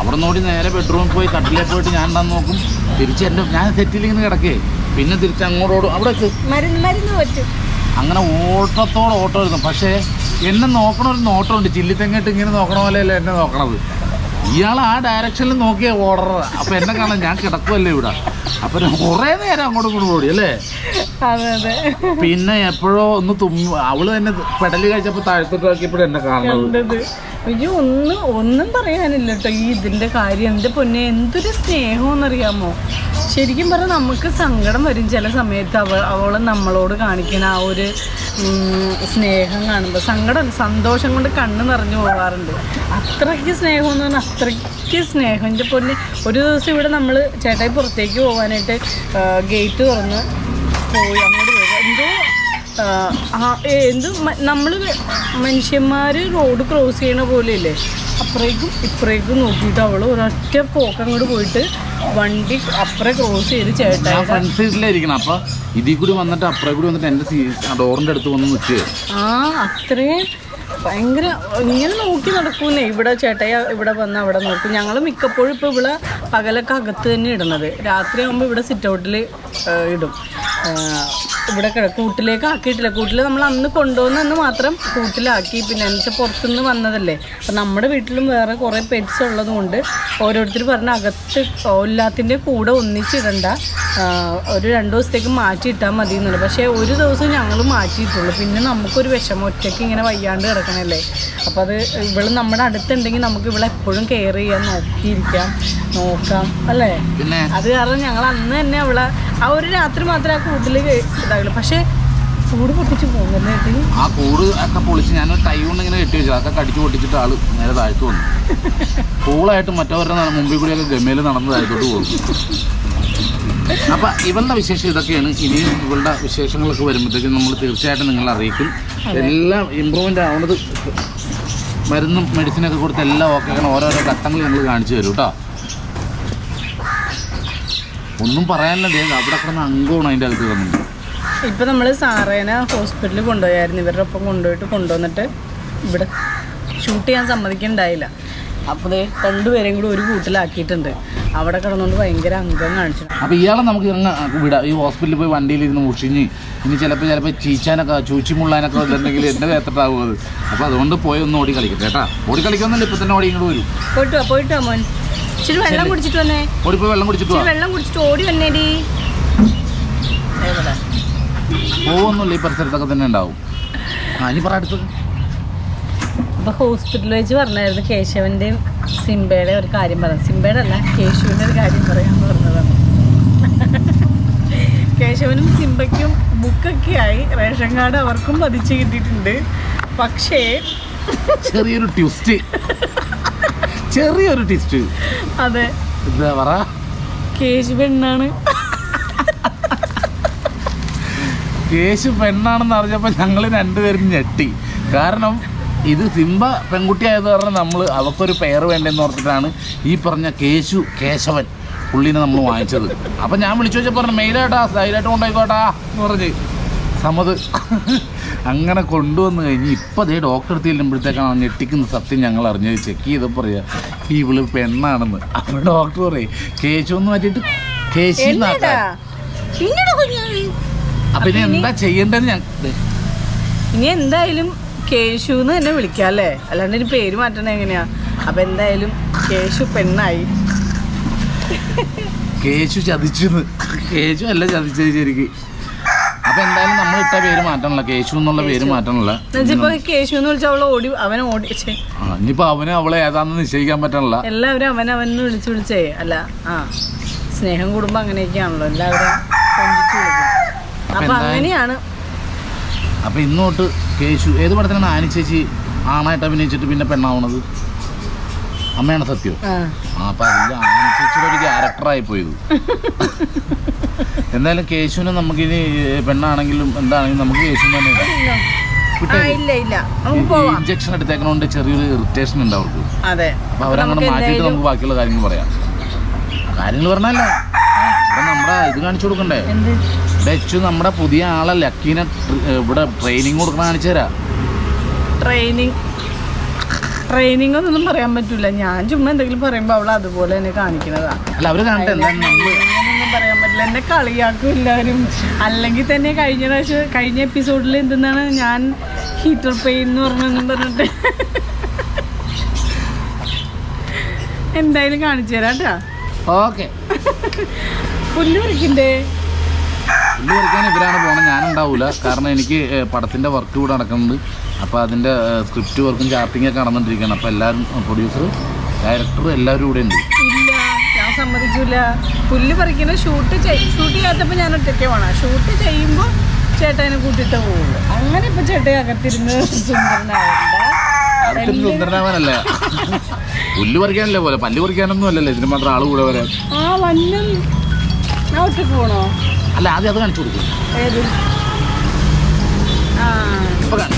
അവിടെ നോടി നേരെ ബെഡ്റൂമിൽ പോയി കട്ടിലേ പോയിട്ട് ഞാൻ ഉണ്ടാന്ന് നോക്കും. തിരിച്ച് എന്റെ ഞാൻ സെറ്റിൽ ഇങ്ങനെ കിടക്കേ. പിന്നെ തിരിച്ച് അങ്ങോട്ടോടും അവിടെ വെച്ച് മരുന്ന് മരുന്ന് പറ്റും. അങ്ങനെ ഓട്ടത്തോടെ ഓട്ടം എടുക്കും. പക്ഷേ എന്നെ നോക്കണ ഒരു നോട്ടമുണ്ട്. ചില്ലിത്തെങ്ങിട്ട് ഇങ്ങനെ നോക്കണ പോലെയല്ല എന്നെ നോക്കണത്. ഇയാൾ ആ ഡയറക്ഷനിൽ നോക്കിയ ഓർഡർ അപ്പോൾ എന്നെ കാണാൻ ഞാൻ കിടക്കുമല്ലേ ഇവിടെ. അപ്പൊ കൊറേ നേരം അങ്ങോട്ടും ഇങ്ങോട്ടും ഓടി അല്ലേ? അതെ അതെ. പിന്നെ എപ്പോഴോ ഒന്ന് തുമ്മി അവൾ തന്നെ പെടൽ കഴിച്ചപ്പോ താഴ്ത്തോട്ട് ആക്കിയപ്പോഴും എന്നെ കാണുന്നത്. അയ്യോ ഒന്നും ഒന്നും പറയാനില്ല കേട്ടോ ഈ ഇതിന്റെ കാര്യം എന്റെ പൊന്നെ എന്തൊരു സ്നേഹമെന്നറിയാമോ ശരിക്കും പറഞ്ഞാൽ നമുക്ക് സങ്കടം വരും ചില സമയത്ത് അവൾ അവൾ നമ്മളോട് കാണിക്കുന്ന ആ ഒരു സ്നേഹം കാണുമ്പോൾ സങ്കടം സന്തോഷം കൊണ്ട് കണ്ണ് നിറഞ്ഞു പോകാറുണ്ട്. അത്രയ്ക്ക് സ്നേഹം എന്ന് പറഞ്ഞാൽ അത്രയ്ക്ക് സ്നേഹം. എന്റെ പൊന്നെ ഒരു ദിവസം ഇവിടെ നമ്മൾ ചേട്ടായി പുറത്തേക്ക് പോകാനായിട്ട് ഗേറ്റ് തുറന്ന് പോയി അങ്ങോട്ട് പോയി എന്തോ എന്ത് നമ്മൾ മനുഷ്യന്മാർ റോഡ് ക്രോസ് ചെയ്യണ പോലെയല്ലേ? അപ്പുറേക്കും ഇപ്പുറേക്കും നോക്കിയിട്ട് അവൾ ഒരൊറ്റ പോക്ക് അങ്ങോട്ട് പോയിട്ട് വണ്ടി അപ്പുറം ക്രോസ് ചെയ്ത് ഞാൻ ചേട്ടായി ഫ്രണ്ട് സീറ്റിലായിരിക്കണം അപ്പൊ ഇതിൽ കൂടി വന്നിട്ട് അപ്പുറേ കൂടി വന്നിട്ട് എന്റെ ഡോറിന്റെ അടുത്ത് വന്ന് നിൽക്കുക ആ അത്രയും ഭയങ്കര ഇങ്ങനെ നോക്കി നടക്കൂലേ? ഇവിടെ ചേട്ടയ ഇവിടെ വന്ന് അവിടെ നോക്കും. ഞങ്ങൾ മിക്കപ്പോഴും ഇപ്പോൾ ഇവിടെ പകലൊക്കെ അകത്ത് തന്നെ ഇടുന്നത്. രാത്രി ആകുമ്പോൾ ഇവിടെ സിറ്റ് ഔട്ടിൽ ഇടും. ഇവിടെ കിട കൂട്ടിലേക്ക് ആക്കിയിട്ടില്ല. കൂട്ടിൽ നമ്മൾ അന്ന് കൊണ്ടുവന്നെന്ന് മാത്രം കൂട്ടിലാക്കി. പിന്നെ എന്ന് വെച്ചാൽ പുറത്തുനിന്ന് വന്നതല്ലേ. അപ്പം നമ്മുടെ വീട്ടിലും വേറെ കുറേ പെറ്റ്സ് ഉള്ളത് കൊണ്ട് ഓരോരുത്തർ പറഞ്ഞ അകത്ത് എല്ലാത്തിന്റെ കൂടെ ഒന്നിച്ചിടണ്ട. ഒരു രണ്ട് ദിവസത്തേക്ക് മാറ്റിയിട്ടാൽ മതി എന്നുള്ളത് പക്ഷേ ഒരു ദിവസം ഞങ്ങൾ മാറ്റിയിട്ടുള്ളൂ. പിന്നെ നമുക്കൊരു വിഷമം. ഒറ്റയ്ക്ക് ഇങ്ങനെ വയ്യാണ്ട് കിടക്കണല്ലേ. അപ്പോൾ അത് ഇവൾ നമ്മുടെ അടുത്തുണ്ടെങ്കിൽ നമുക്ക് ഇവിടെ എപ്പോഴും കെയർ ചെയ്യാൻ നോക്കിയിരിക്കാം നോക്കാം അല്ലേ? അത് കാരണം ഞങ്ങൾ അന്ന് തന്നെ അവളെ ആ ഒരു രാത്രി മാത്രമേ ആ കൂട്ടിൽ ഇതാകുള്ളൂ പക്ഷേ കൂട് പൊട്ടിച്ച് പോകുന്നതായിട്ട് ആ കൂട് ഒക്കെ പൊളിച്ച് ഞാൻ കൈ കൊണ്ട് ഇങ്ങനെ കെട്ടി വെച്ചു. അതൊക്കെ കടിച്ചു പൊട്ടിച്ചിട്ട് ആൾ നേരെ താഴ്ത്തു വന്നു. കൂളായിട്ട് മറ്റവരുടെ മുമ്പിൽ കൂടിയൊക്കെ ഗമയിൽ നടന്ന് താഴ്ത്തോട്ട് പോകും അപ്പൊ ഇവളുടെ വിശേഷം ഇതൊക്കെയാണ്. ഇനിയും ഇവളുടെ വിശേഷങ്ങളൊക്കെ വരുമ്പോഴത്തേക്കും നമ്മൾ തീർച്ചയായിട്ടും നിങ്ങളെ അറിയിക്കും. എല്ലാം ഇമ്പ്രൂവ്മെന്റ് ആവുന്നത് മരുന്നും മെഡിസിനൊക്കെ കൊടുത്ത് എല്ലാം ഓക്കെ ഓരോരോ ഘട്ടങ്ങൾ ഞങ്ങൾ കാണിച്ചു തരും കേട്ടോ. ഒന്നും പറയാനില്ല ദേ അവിടെ കിടന്ന അംഗമാണ് അതിന്റെ അകത്ത് കിടന്നത് ഇപ്പൊ നമ്മൾ സാറേനെ ഹോസ്പിറ്റലിൽ കൊണ്ടുപോയായിരുന്നു. ഇവരുടെ ഒപ്പം കൊണ്ടുപോയിട്ട് കൊണ്ടുവന്നിട്ട് ഇവിടെ ഷൂട്ട് ചെയ്യാൻ സമ്മതിക്കണ്ടായില്ല. അപ്പോൾ ദേ രണ്ടുപേരെയും കൂടി ഒരു കൂട്ടിലാക്കിയിട്ടുണ്ട്. അവിടെ കിടന്നുകൊണ്ട് ഭയങ്കര അംഗം കാണിച്ചു. അപ്പൊ ഇയാളെ നമുക്ക് അങ്ങ് വിടാം ഈ ഹോസ്പിറ്റലിൽ പോയി വണ്ടിയിൽ ഇരുന്ന് മുഷിഞ്ഞ് ഇനി ചിലപ്പോൾ ചിലപ്പോൾ ചീച്ചാനൊക്കെ ചൂച്ചി മുള്ളാനൊക്കെ ഉണ്ടെങ്കിൽ എന്റെ വേത്തിട്ടാവും അത്. അപ്പൊ അതുകൊണ്ട് പോയി ഒന്ന് ഓടി കളിക്കട്ടെ കേട്ടാ. ഓടി കളിക്കൊന്നുമില്ല ഇപ്പൊ തന്നെ ഓടി ഇങ്ങോട്ട് വരും. പോയിട്ടോ പോയിട്ട് മോൻ. ഇച്ചിരി വെള്ളം കുടിച്ചിട്ട് വന്നേ. ഓടിപ്പോ വെള്ളം കുടിച്ചിട്ട് വാ. വെള്ളം കുടിച്ചിട്ട് ഓടി വന്നേടി. പോവൊന്നുമില്ല ഈ പരിസരത്തൊക്കെ തന്നെ ഉണ്ടാവും. ആ ഇനി പറ അടുത്ത് അപ്പൊ ഹോസ്പിറ്റലിൽ വെച്ച് പറഞ്ഞായിരുന്നു കേശവന്റെ സിംബയുടെ ഒരു കാര്യം പറയാം സിംബയുടെ അല്ല കേശുവിന്റെ ഒരു കാര്യം പറയാന്ന് പറഞ്ഞതാണ്. കേശവനും സിംബയ്ക്കും ബുക്കൊക്കെ ആയി റേഷൻ കാർഡ് അവർക്കും പതിച്ച് കിട്ടിയിട്ടുണ്ട്. പക്ഷേ ചെറിയൊരു ട്വിസ്റ്റ് ചെറിയൊരു ട്വിസ്റ്റ് അതെ. എന്താ പറ? കേശു പെണ്ണാണ്. കേശു പെണ്ണാണെന്ന് അറിഞ്ഞപ്പോൾ ഞങ്ങൾ രണ്ടുപേരും ഞെട്ടി. കാരണം ഇത് സിംബ പെൺകുട്ടി ആയത് കാരണം നമ്മൾ അവൾക്കൊരു പേര് വേണ്ടെന്ന് ഓർത്തിട്ടാണ് ഈ പറഞ്ഞ കേശു കേശവൻ പുള്ളിനെ നമ്മൾ വാങ്ങിച്ചത്. അപ്പം ഞാൻ വിളിച്ചു വെച്ചാൽ പറഞ്ഞു മെയിലായിട്ടാ സ്റ്റൈലായിട്ട് കൊണ്ടുപോയിക്കോട്ടാ എന്ന് പറഞ്ഞ്. സമത് അങ്ങനെ കൊണ്ടുവന്ന് കഴിഞ്ഞ് ഇപ്പം അതേ ഡോക്ടർ അടുത്ത് ചെല്ലുമ്പോഴത്തേക്കാണ് ഞെട്ടിക്കുന്ന സത്യം ഞങ്ങൾ അറിഞ്ഞത്. ചെക്ക് ചെയ്തപ്പോൾ പറയുക ഈ ഇവൾ പെണ്ണാണെന്ന്. അപ്പോൾ ഡോക്ടർ പറയും കേശു എന്ന് മാറ്റിയിട്ട് കേശി അപ്പൊ ഇനി എന്താ ചെയ്യേണ്ടത് ഞാൻ ദേ, ഇനി എന്തായാലും കേശു എന്ന് തന്നെ വിളിക്കാം അല്ലേ? അല്ലാണ്ട് ഇനി പേര് മാറ്റണ എങ്ങനെയാ? അപ്പൊ എന്തായാലും കേശു പെണ്ണായി. കേശു ചതിച്ചു കേശു അല്ല ചതിച്ചത് ശരിക്ക്. അപ്പൊ എന്തായാലും നമ്മൾ ഇട്ട പേര് മാറ്റണല്ല കേശു എന്നുള്ള പേര് മാറ്റണല്ല എന്നുവെച്ചിപ്പോ കേശു എന്ന് വിളിച്ച അവൾ ഓടി അവനെ ഇനിയിപ്പോ അവനെ അവളെ ഏതാണെന്ന് നിശ്ചയിക്കാൻ പറ്റണല്ല എല്ലാവരും അവൻ അവൻ വിളിച്ച് വിളിച്ചേ. അല്ല ആ. സ്നേഹം കുടുംബം അങ്ങനെയൊക്കെയാണല്ലോ. എല്ലാവരും അപ്പൊ അങ്ങനെയാണ്. അപ്പൊ ഇന്നോട്ട് കേശു ഏത് പടത്തിനാണ് ആനി ചേച്ചി ആണായിട്ട് അഭിനയിച്ചിട്ട് പിന്നെ പെണ്ണാവണത്? അമ്മയാണ് സത്യം? ആ. ആ അപ്പൊ അതിൽ ആനി ചേച്ചിയുടെ ഒരു ക്യാരക്ടറായി പോയത്. [LAUGHS] എന്തായാലും കേശുവിനെ നമുക്കിനി പെണ്ണാണെങ്കിലും എന്താണെങ്കിലും നമുക്ക് കേശു തന്നെ ഇഞ്ചക്ഷൻ എടുത്തേക്കണോണ്ട് ചെറിയൊരു ഇറിറ്റേഷൻ ഉണ്ട് അവർക്ക്. അതെ. അപ്പൊ അവരങ്ങനെ മാറ്റിയിട്ട് നമുക്ക് ബാക്കിയുള്ള കാര്യങ്ങൾ പറയാം. കാര്യങ്ങൾ പറഞ്ഞല്ല നമ്മുടെ ഇത് കാണിച്ചു കൊടുക്കണ്ടേ? ഡച്ചു നമ്മുടെ പുതിയ ആളെ ലക്കീനെ ഇവിടെ ട്രെയിനിങ് കൊടുക്കണ കാണിച്ചു തരാം. ട്രെയിനിങ് ട്രെയിനിങ് ഒന്നും പറയാൻ പറ്റൂല. ഞാൻ ചുമ്മാ എന്തെങ്കിലും പറയുമ്പോ അവൾ അതുപോലെ തന്നെ കാണിക്കുന്നതാ. അല്ല അവർ കാണട്ടെ. എന്തായാലും നമ്മൾ പറയാൻ പറ്റില്ല. എന്നെ കളിയാക്കും എല്ലാവരും അല്ലെങ്കിൽ തന്നെ കഴിഞ്ഞ പ്രാവശ്യം കഴിഞ്ഞ എപ്പിസോഡിൽ എന്തെന്നാണ് ഞാൻ ഹീറ്റർ പെയിൻ എന്ന് പറഞ്ഞു പറഞ്ഞിട്ട്. എന്തായാലും കാണിച്ചു തരാം കേട്ടോ. ഓക്കെ. പുല്ല് പറിക്കണ്ടേ? പുല്ല് പറിക്കാൻ ഇവരാണ് പോണത് ഞാനുണ്ടാവൂല. കാരണം എനിക്ക് പടത്തിന്റെ വർക്ക് കൂടെ നടക്കുന്നുണ്ട്. അപ്പോൾ അതിന്റെ സ്ക്രിപ്റ്റ് വർക്കും ചാർട്ടിങ് ഒക്കെ നടന്നുകൊണ്ടിരിക്കുകയാണ് അപ്പോൾ എല്ലാവരും പ്രൊഡ്യൂസർ ഡയറക്ടർ എല്ലാവരും കൂടെ ഉണ്ട് ഇല്ല ഞാൻ സമ്മതിക്കൂല. പുല്ല് പറിക്കുന്ന ഷൂട്ട് ഷൂട്ട് ചെയ്യാത്തപ്പോൾ ഞാൻ ഒറ്റയ്ക്ക് വേണം ഷൂട്ട് ചെയ്യുമ്പോൾ ചേട്ടനെ കൂട്ടിട്ട് പോകുള്ളൂ അങ്ങനെ ഇപ്പൊ ചേട്ടൻ അകത്തിരുന്ന് സുന്ദരനാവണ്ട. സുന്ദരനാവാനല്ല. പുല്ല് പറിക്കാനല്ലേ പോലെ പല്ല് പറിക്കാനൊന്നും അല്ലല്ലോ ഇതിന് മാത്രം ആൾ കൂടെ വരാൻ? ആ വന്നം. ഞാൻ ഒറ്റയ്ക്ക് പോണോ? അല്ല ആദ്യം അത് കാണിച്ചു കൊടുക്കും. ഏത്? ആ. ഇപ്പൊ കാണി.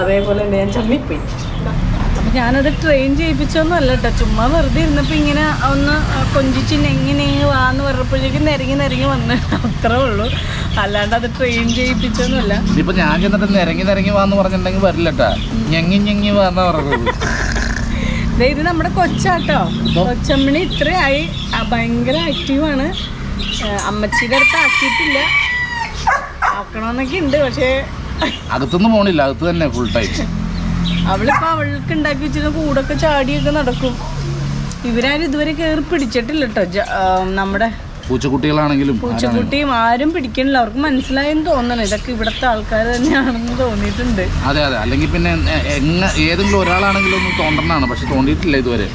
അതേപോലെ തന്നെ ഞാൻ ചമ്മിപ്പോയി. അപ്പം ഞാനത് ട്രെയിൻ ചെയ്യിപ്പിച്ചൊന്നും അല്ല കേട്ടോ ചുമ്മാ വെറുതെ ഇരുന്നപ്പോൾ ഇങ്ങനെ ഒന്ന് കൊഞ്ചിച്ച് നെങ്ങി വാന്ന് പറഞ്ഞപ്പോഴേക്കും നിരങ്ങി നിരങ്ങി വന്ന്. അത്രേ ഉള്ളൂ. അല്ലാണ്ട് അത് ട്രെയിൻ ചെയ്യിപ്പിച്ചൊന്നുമല്ല. ഇനിയിപ്പോ ഞാൻ ചെന്നിട്ട് നിരങ്ങി നിരങ്ങി വാന്ന് പറഞ്ഞിട്ടുണ്ടെങ്കിൽ വരില്ലട്ടാ ഞെങ്ങി ഞെങ്ങി വാന്ന പറഞ്ഞത്? ദേ ഇത് നമ്മുടെ കൊച്ചാട്ടോ. കൊച്ചമ്മണി ഇത്രയായി. ഭയങ്കര ആക്റ്റീവാണ് അമ്മച്ചിയുടെ അടുത്ത് ആക്കിയിട്ടില്ല. ആക്കണമെന്നൊക്കെ ഉണ്ട്. പക്ഷേ അകത്തുനിന്ന് പോണില്ല അകത്ത് തന്നെ ഫുൾ ടൈം അവളിപ്പോ അവൾക്ക് ഉണ്ടാക്കി വെച്ചിരുന്ന കൂടൊക്കെ ചാടിയൊക്കെ നടക്കും. ഇവരാരും ഇതുവരെ കയറി പിടിച്ചിട്ടില്ല കേട്ടോ നമ്മുടെ പൂച്ചക്കുട്ടികളാണെങ്കിലും. പൂച്ചക്കുട്ടിയും ആരും പിടിക്കണില്ല. അവർക്ക് മനസ്സിലായെന്ന് തോന്നണം. ഇതൊക്കെ ഇവിടുത്തെ ആൾക്കാർ തന്നെയാണെന്ന് തോന്നിയിട്ടുണ്ട്. അതെ അതെ. അല്ലെങ്കിൽ പിന്നെ ഏതെങ്കിലും ഒരാളാണെങ്കിലും ഒന്ന് തോണ്ടണതാണ് പക്ഷെ തോന്നിയിട്ടില്ല ഇതുവരെ.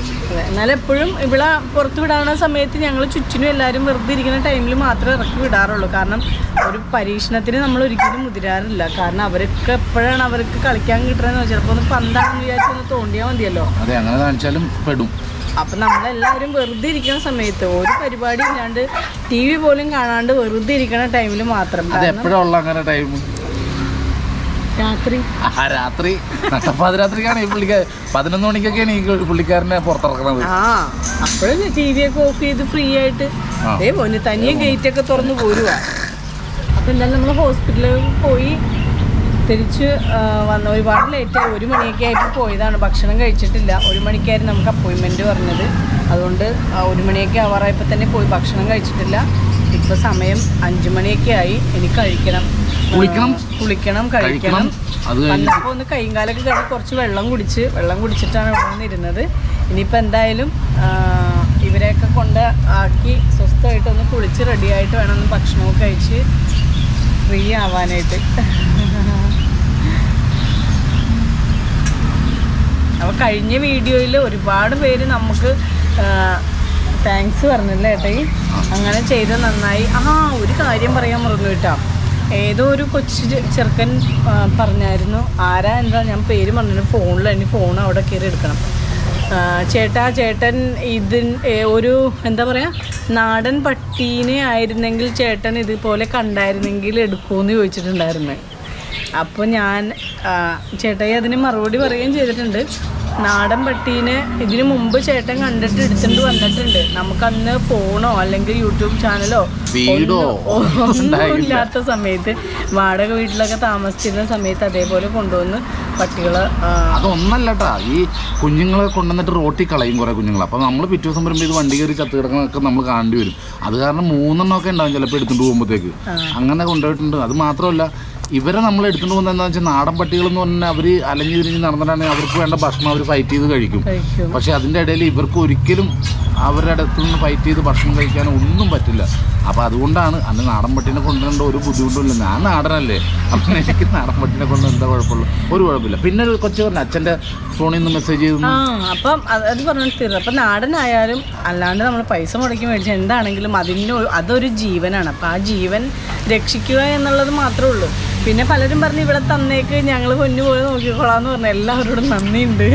എന്നാലും എപ്പോഴും ഇവിടെ പുറത്ത് വിടാവുന്ന സമയത്ത് ഞങ്ങൾ ചുറ്റിനും എല്ലാവരും വെറുതെ ഇരിക്കുന്ന ടൈമിൽ മാത്രമേ ഇറക്കി വിടാറുള്ളൂ. കാരണം ഒരു പരീക്ഷണത്തിന് നമ്മൾ ഒരിക്കലും മുതിരാറില്ല. കാരണം അവരൊക്കെ എപ്പോഴാണ് അവർക്ക് കളിക്കാൻ കിട്ടുന്നത് ചിലപ്പോൾ ഒന്ന് പന്താണെന്ന് വിചാരിച്ചൊന്ന് തോണ്ടിയാൽ മതിയല്ലോ. അതെ അങ്ങനെ കാണിച്ചാലും പെടും. അപ്പം നമ്മളെല്ലാവരും വെറുതെ ഇരിക്കുന്ന സമയത്ത് ഒരു പരിപാടി ഇല്ലാണ്ട് ടി വി പോലും കാണാണ്ട് വെറുതെ ഇരിക്കുന്ന ടൈമിൽ മാത്രം. അത് കാരണം എപ്പോഴുള്ള അങ്ങനെ ടൈം രാത്രി. ആ രാത്രി. നട്ടപ്പാതിരാത്രിക്കാണ് ഈ പുള്ളിക്കാർ പതിനൊന്ന് മണിക്കൊക്കെയാണ് ഈ പുള്ളിക്കാരനെ പുറത്തിറക്കണത്. ആ അപ്പോഴും ടി വി ഒക്കെ ഓഫ് ചെയ്ത് ഫ്രീ ആയിട്ട്. അതേ തനിയെ ഗേറ്റ് ഒക്കെ തുറന്നു പോരുവാ. അപ്പൊ എന്തായാലും നമ്മൾ ഹോസ്പിറ്റലിൽ പോയി തിരിച്ച് വന്ന ഒരുപാട് ലേറ്റായി ഒരു മണിയൊക്കെ ആയിട്ട് പോയതാണ്. ഭക്ഷണം കഴിച്ചിട്ടില്ല. ഒരു മണിക്കായിരുന്നു നമുക്ക് അപ്പോയിൻമെന്റ് പറഞ്ഞത്. അതുകൊണ്ട് ആ, ഒരു മണിയൊക്കെ ആവാറായപ്പോൾ തന്നെ പോയി ഭക്ഷണം കഴിച്ചിട്ടില്ല. ഇപ്പോൾ സമയം അഞ്ച് മണിയൊക്കെ ആയി. എനിക്ക് കഴിക്കണം. കുളിക്കണം. കുളിക്കണം കഴിക്കണം. വന്നപ്പോൾ ഒന്ന് കൈയും കാലൊക്കെ കഴിഞ്ഞ് കുറച്ച് വെള്ളം കുടിച്ച് വെള്ളം കുടിച്ചിട്ടാണ് ഇവിടെ വന്നിരുന്നത്. ഇനിയിപ്പോൾ എന്തായാലും ഇവരെയൊക്കെ കൊണ്ട് ആക്കി സ്വസ്ഥമായിട്ടൊന്ന് കുളിച്ച് റെഡിയായിട്ട് വേണം ഒന്ന് ഭക്ഷണമൊക്കെ കഴിച്ച് ഫ്രീ ആവാനായിട്ട്. അപ്പോൾ കഴിഞ്ഞ വീഡിയോയിൽ ഒരുപാട് പേര് നമുക്ക് താങ്ക്സ് പറഞ്ഞില്ല ഏട്ടായി അങ്ങനെ ചെയ്ത് നന്നായി. ആ ഒരു കാര്യം പറയാൻ മറന്നു കേട്ടോ. ഏതോ ഒരു കൊച്ചു ചെറുക്കൻ പറഞ്ഞായിരുന്നു. ആരാ എന്താ ഞാൻ പേര് പറഞ്ഞു ഫോണിൽ അതിന് ഫോൺ അവിടെ കയറി എടുക്കണം. ചേട്ടാ ചേട്ടൻ ഇതിൻ ഒരു എന്താ പറയുക നാടൻ പട്ടീനെ ആയിരുന്നെങ്കിൽ ചേട്ടൻ ഇതുപോലെ കണ്ടായിരുന്നെങ്കിൽ എടുക്കുമെന്ന് ചോദിച്ചിട്ടുണ്ടായിരുന്നു. അപ്പോൾ ഞാൻ ചേട്ടായി അതിന് മറുപടി പറയുകയും ചെയ്തിട്ടുണ്ട്. നാടൻ പട്ടീനെ ഇതിനു മുമ്പ് ചേട്ടൻ കണ്ടിട്ട് എടുത്തിട്ട് വന്നിട്ടുണ്ട്. നമുക്ക് അന്ന് ഫോണോ അല്ലെങ്കിൽ യൂട്യൂബ് ചാനലോ വീടോ ഒന്നും ഇല്ലാത്ത സമയത്ത് വാടക വീട്ടിലൊക്കെ താമസിച്ചിരുന്ന സമയത്ത് അതേപോലെ കൊണ്ടുവന്ന് പട്ടികളെ അതൊന്നല്ല അതൊന്നല്ലട്ടാ. ഈ കുഞ്ഞുങ്ങളെ കൊണ്ടുവന്നിട്ട് റോട്ടി കളയും കുറെ കുഞ്ഞുങ്ങൾ അപ്പൊ നമ്മൾ പിറ്റേ ദിവസം വരുമ്പോൾ ഇത് വണ്ടി കയറി ചത്ത് കിടക്കുന്നൊക്കെ നമ്മൾ കാണേണ്ടി വരും. അത് കാരണം മൂന്നെണ്ണമൊക്കെ ഉണ്ടാവും ചിലപ്പോൾ എടുത്തുകൊണ്ട് പോകുമ്പോഴത്തേക്ക് അങ്ങനെ കൊണ്ടുപോയിട്ടുണ്ട്. അത് മാത്രമല്ല ഇവരെ നമ്മൾ എടുത്തുകൊണ്ട് പോകുന്നത് എന്താ വെച്ചാൽ നാടൻ പട്ടികൾ എന്ന് പറഞ്ഞാൽ അവർ അലഞ്ഞു തിരിഞ്ഞ് നടന്നിട്ടാണെങ്കിൽ അവർക്ക് വേണ്ട ഭക്ഷണം അവർ ഫൈറ്റ് ചെയ്ത് കഴിക്കും. പക്ഷേ പക്ഷെ അതിന്റെ ഇടയിൽ ഇവർക്ക് ഒരിക്കലും അവരുടെ അടുത്തുനിന്ന് ഫൈറ്റ് ചെയ്ത് ഭക്ഷണം കഴിക്കാൻ ഒന്നും പറ്റില്ല. അപ്പോൾ അതുകൊണ്ടാണ് അന്ന് നാടൻ പട്ടിനെ കൊണ്ടുവരേണ്ട ഒരു ബുദ്ധിമുട്ടുമില്ല. ഞാൻ നാടനല്ലേ. അപ്പം എനിക്ക് നാടൻ പട്ടിനെ കൊണ്ട് എന്താ കുഴപ്പമുള്ളൂ? ഒരു കുഴപ്പമില്ല. പിന്നെ ഒരു കൊച്ചു പറഞ്ഞു അച്ഛന്റെ ഫോണിൽ നിന്ന് മെസ്സേജ് ചെയ്തു. അപ്പം അത് പറഞ്ഞു തീർന്നു അപ്പം നാടനായാലും അല്ലാണ്ട് നമ്മൾ പൈസ മുടക്കി മേടിച്ച എന്താണെങ്കിലും അതിന് അതൊരു ജീവനാണ്. അപ്പം ആ ജീവൻ രക്ഷിക്കുക എന്നുള്ളത് മാത്രമേ ഉള്ളൂ. പിന്നെ പലരും പറഞ്ഞു ഇവിടെ തന്നേക്ക് ഞങ്ങൾ പൊന്നു പോയി നോക്കിക്കോളാന്ന് പറഞ്ഞു. എല്ലാവരോടും നന്ദിയുണ്ട്.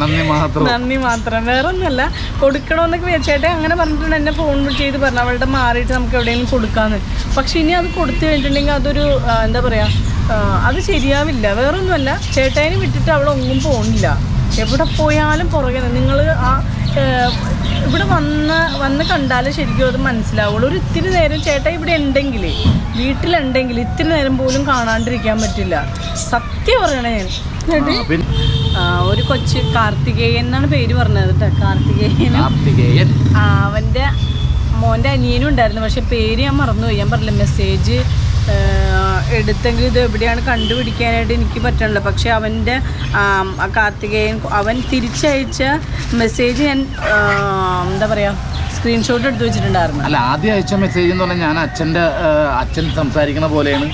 നന്ദി മാത്രം. നന്ദി മാത്രം. വേറെ ഒന്നുമല്ല കൊടുക്കണമെന്നൊക്കെ വിചാരിച്ചേട്ടെ അങ്ങനെ പറഞ്ഞിട്ടുണ്ട്. എന്നെ ഫോൺ ചെയ്ത് പറഞ്ഞു. അവളുടെ മാറിയിട്ട് നമുക്ക് എവിടെയെങ്കിലും കൊടുക്കാന്ന്. പക്ഷെ ഇനി അത് കൊടുത്തു കഴിഞ്ഞിട്ടുണ്ടെങ്കിൽ അതൊരു എന്താ പറയാ അത് ശരിയാവില്ല. വേറൊന്നുമല്ല ചേട്ടായിനെ വിട്ടിട്ട് അവിടെ ഒന്നും പോണില്ല. എവിടെ പോയാലും പുറകെ നിങ്ങൾ ആ ഇവിടെ വന്ന് വന്ന് കണ്ടാലേ ശരിക്കും അത് മനസ്സിലാവുള്ളൂ. ഒരു ഇത്തിരി നേരം ചേട്ടാ ഇവിടെ ഉണ്ടെങ്കിൽ വീട്ടിലുണ്ടെങ്കിൽ ഇത്തിരി നേരം പോലും കാണാണ്ടിരിക്കാൻ പറ്റില്ല. സത്യം പറയണേ ഞാൻ. ഒരു കൊച്ച് കാർത്തികേയൻ എന്നാണ് പേര് പറഞ്ഞത് കേട്ടോ. കാർത്തികേയൻ. അവന്റെ മോന്റെ അനിയനും ഉണ്ടായിരുന്നു പക്ഷെ പേര് ഞാൻ മറന്നുപോയി. ഞാൻ പറഞ്ഞില്ല മെസ്സേജ് എടുത്തെങ്കിൽ ഇത് എവിടെയാണ് കണ്ടുപിടിക്കാനായിട്ട് എനിക്ക് പറ്റണില്ല. പക്ഷേ അവന്റെ കാർത്തികേയൻ അവൻ തിരിച്ചയച്ച മെസ്സേജ് ഞാൻ എന്താ പറയുക സ്ക്രീൻഷോട്ട് എടുത്ത് വെച്ചിട്ടുണ്ടായിരുന്നു. അല്ല ആദ്യം അയച്ച മെസ്സേജ് എന്ന് പറഞ്ഞാൽ ഞാൻ അച്ഛന്റെ അച്ഛൻ സംസാരിക്കുന്ന പോലെയാണ്.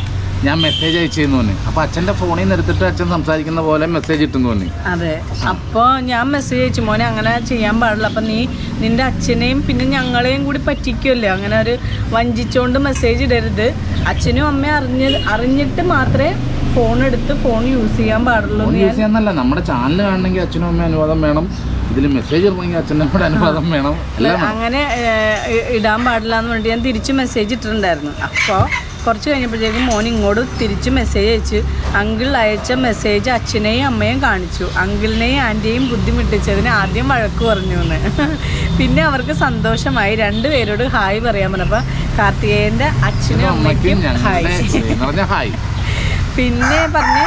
ഞാൻ മെസ്സേജ് അയച്ചതെന്ന് പറഞ്ഞു അപ്പൊ അച്ഛന്റെ ഫോണിൽ നിന്ന് എടുത്തിട്ട് അച്ഛൻ സംസാരിക്കുന്ന പോലെ മെസ്സേജ് ഇട്ടെന്ന് പറഞ്ഞു അതെ. അപ്പൊ ഞാൻ മെസ്സേജ് അയച്ചു. മോനെ അങ്ങനെ ചെയ്യാൻ പാടില്ല. അപ്പൊ നീ നിന്റെ അച്ഛനെയും പിന്നെ ഞങ്ങളെയും കൂടി പറ്റിക്കുമല്ലേ അങ്ങനെ ഒരു വഞ്ചിച്ചോണ്ട് മെസ്സേജ് ഇടരുത്. അച്ഛനും അമ്മയും അറിഞ്ഞ അറിഞ്ഞിട്ട് മാത്രമേ ഫോൺ എടുത്ത് ഫോൺ യൂസ് ചെയ്യാൻ പാടുള്ളൂ യൂസ് ചെയ്യാന്നല്ല നമ്മുടെ ചാനൽ കാണണമെങ്കിൽ അച്ഛനും അമ്മയും അനുവാദം വേണം. ഇതിൽ മെസ്സേജ് അനുവാദം വേണം. അങ്ങനെ ഇടാൻ പാടില്ല എന്ന് വേണ്ടി ഞാൻ തിരിച്ച് മെസ്സേജ് ഇട്ടിട്ടുണ്ടായിരുന്നു. അപ്പോൾ കുറച്ച് കഴിഞ്ഞപ്പോഴത്തേക്കും മോൻ ഇങ്ങോട്ട് തിരിച്ച് മെസ്സേജ് അയച്ചു അങ്കിൾ അയച്ച മെസ്സേജ് അച്ഛനെയും അമ്മയും കാണിച്ചു. അങ്കിളിനെയും ആന്റിയെയും ബുദ്ധിമുട്ടിച്ചതിന് ആദ്യം വഴക്ക് പറഞ്ഞു എന്ന്. പിന്നെ അവർക്ക് സന്തോഷമായി. രണ്ടുപേരോട് ഹായ് പറയാൻ പറഞ്ഞപ്പോൾ കാർത്തികേയന്റെ അച്ഛനും അമ്മയ്ക്കും ഹായ്. പിന്നെ പറഞ്ഞ്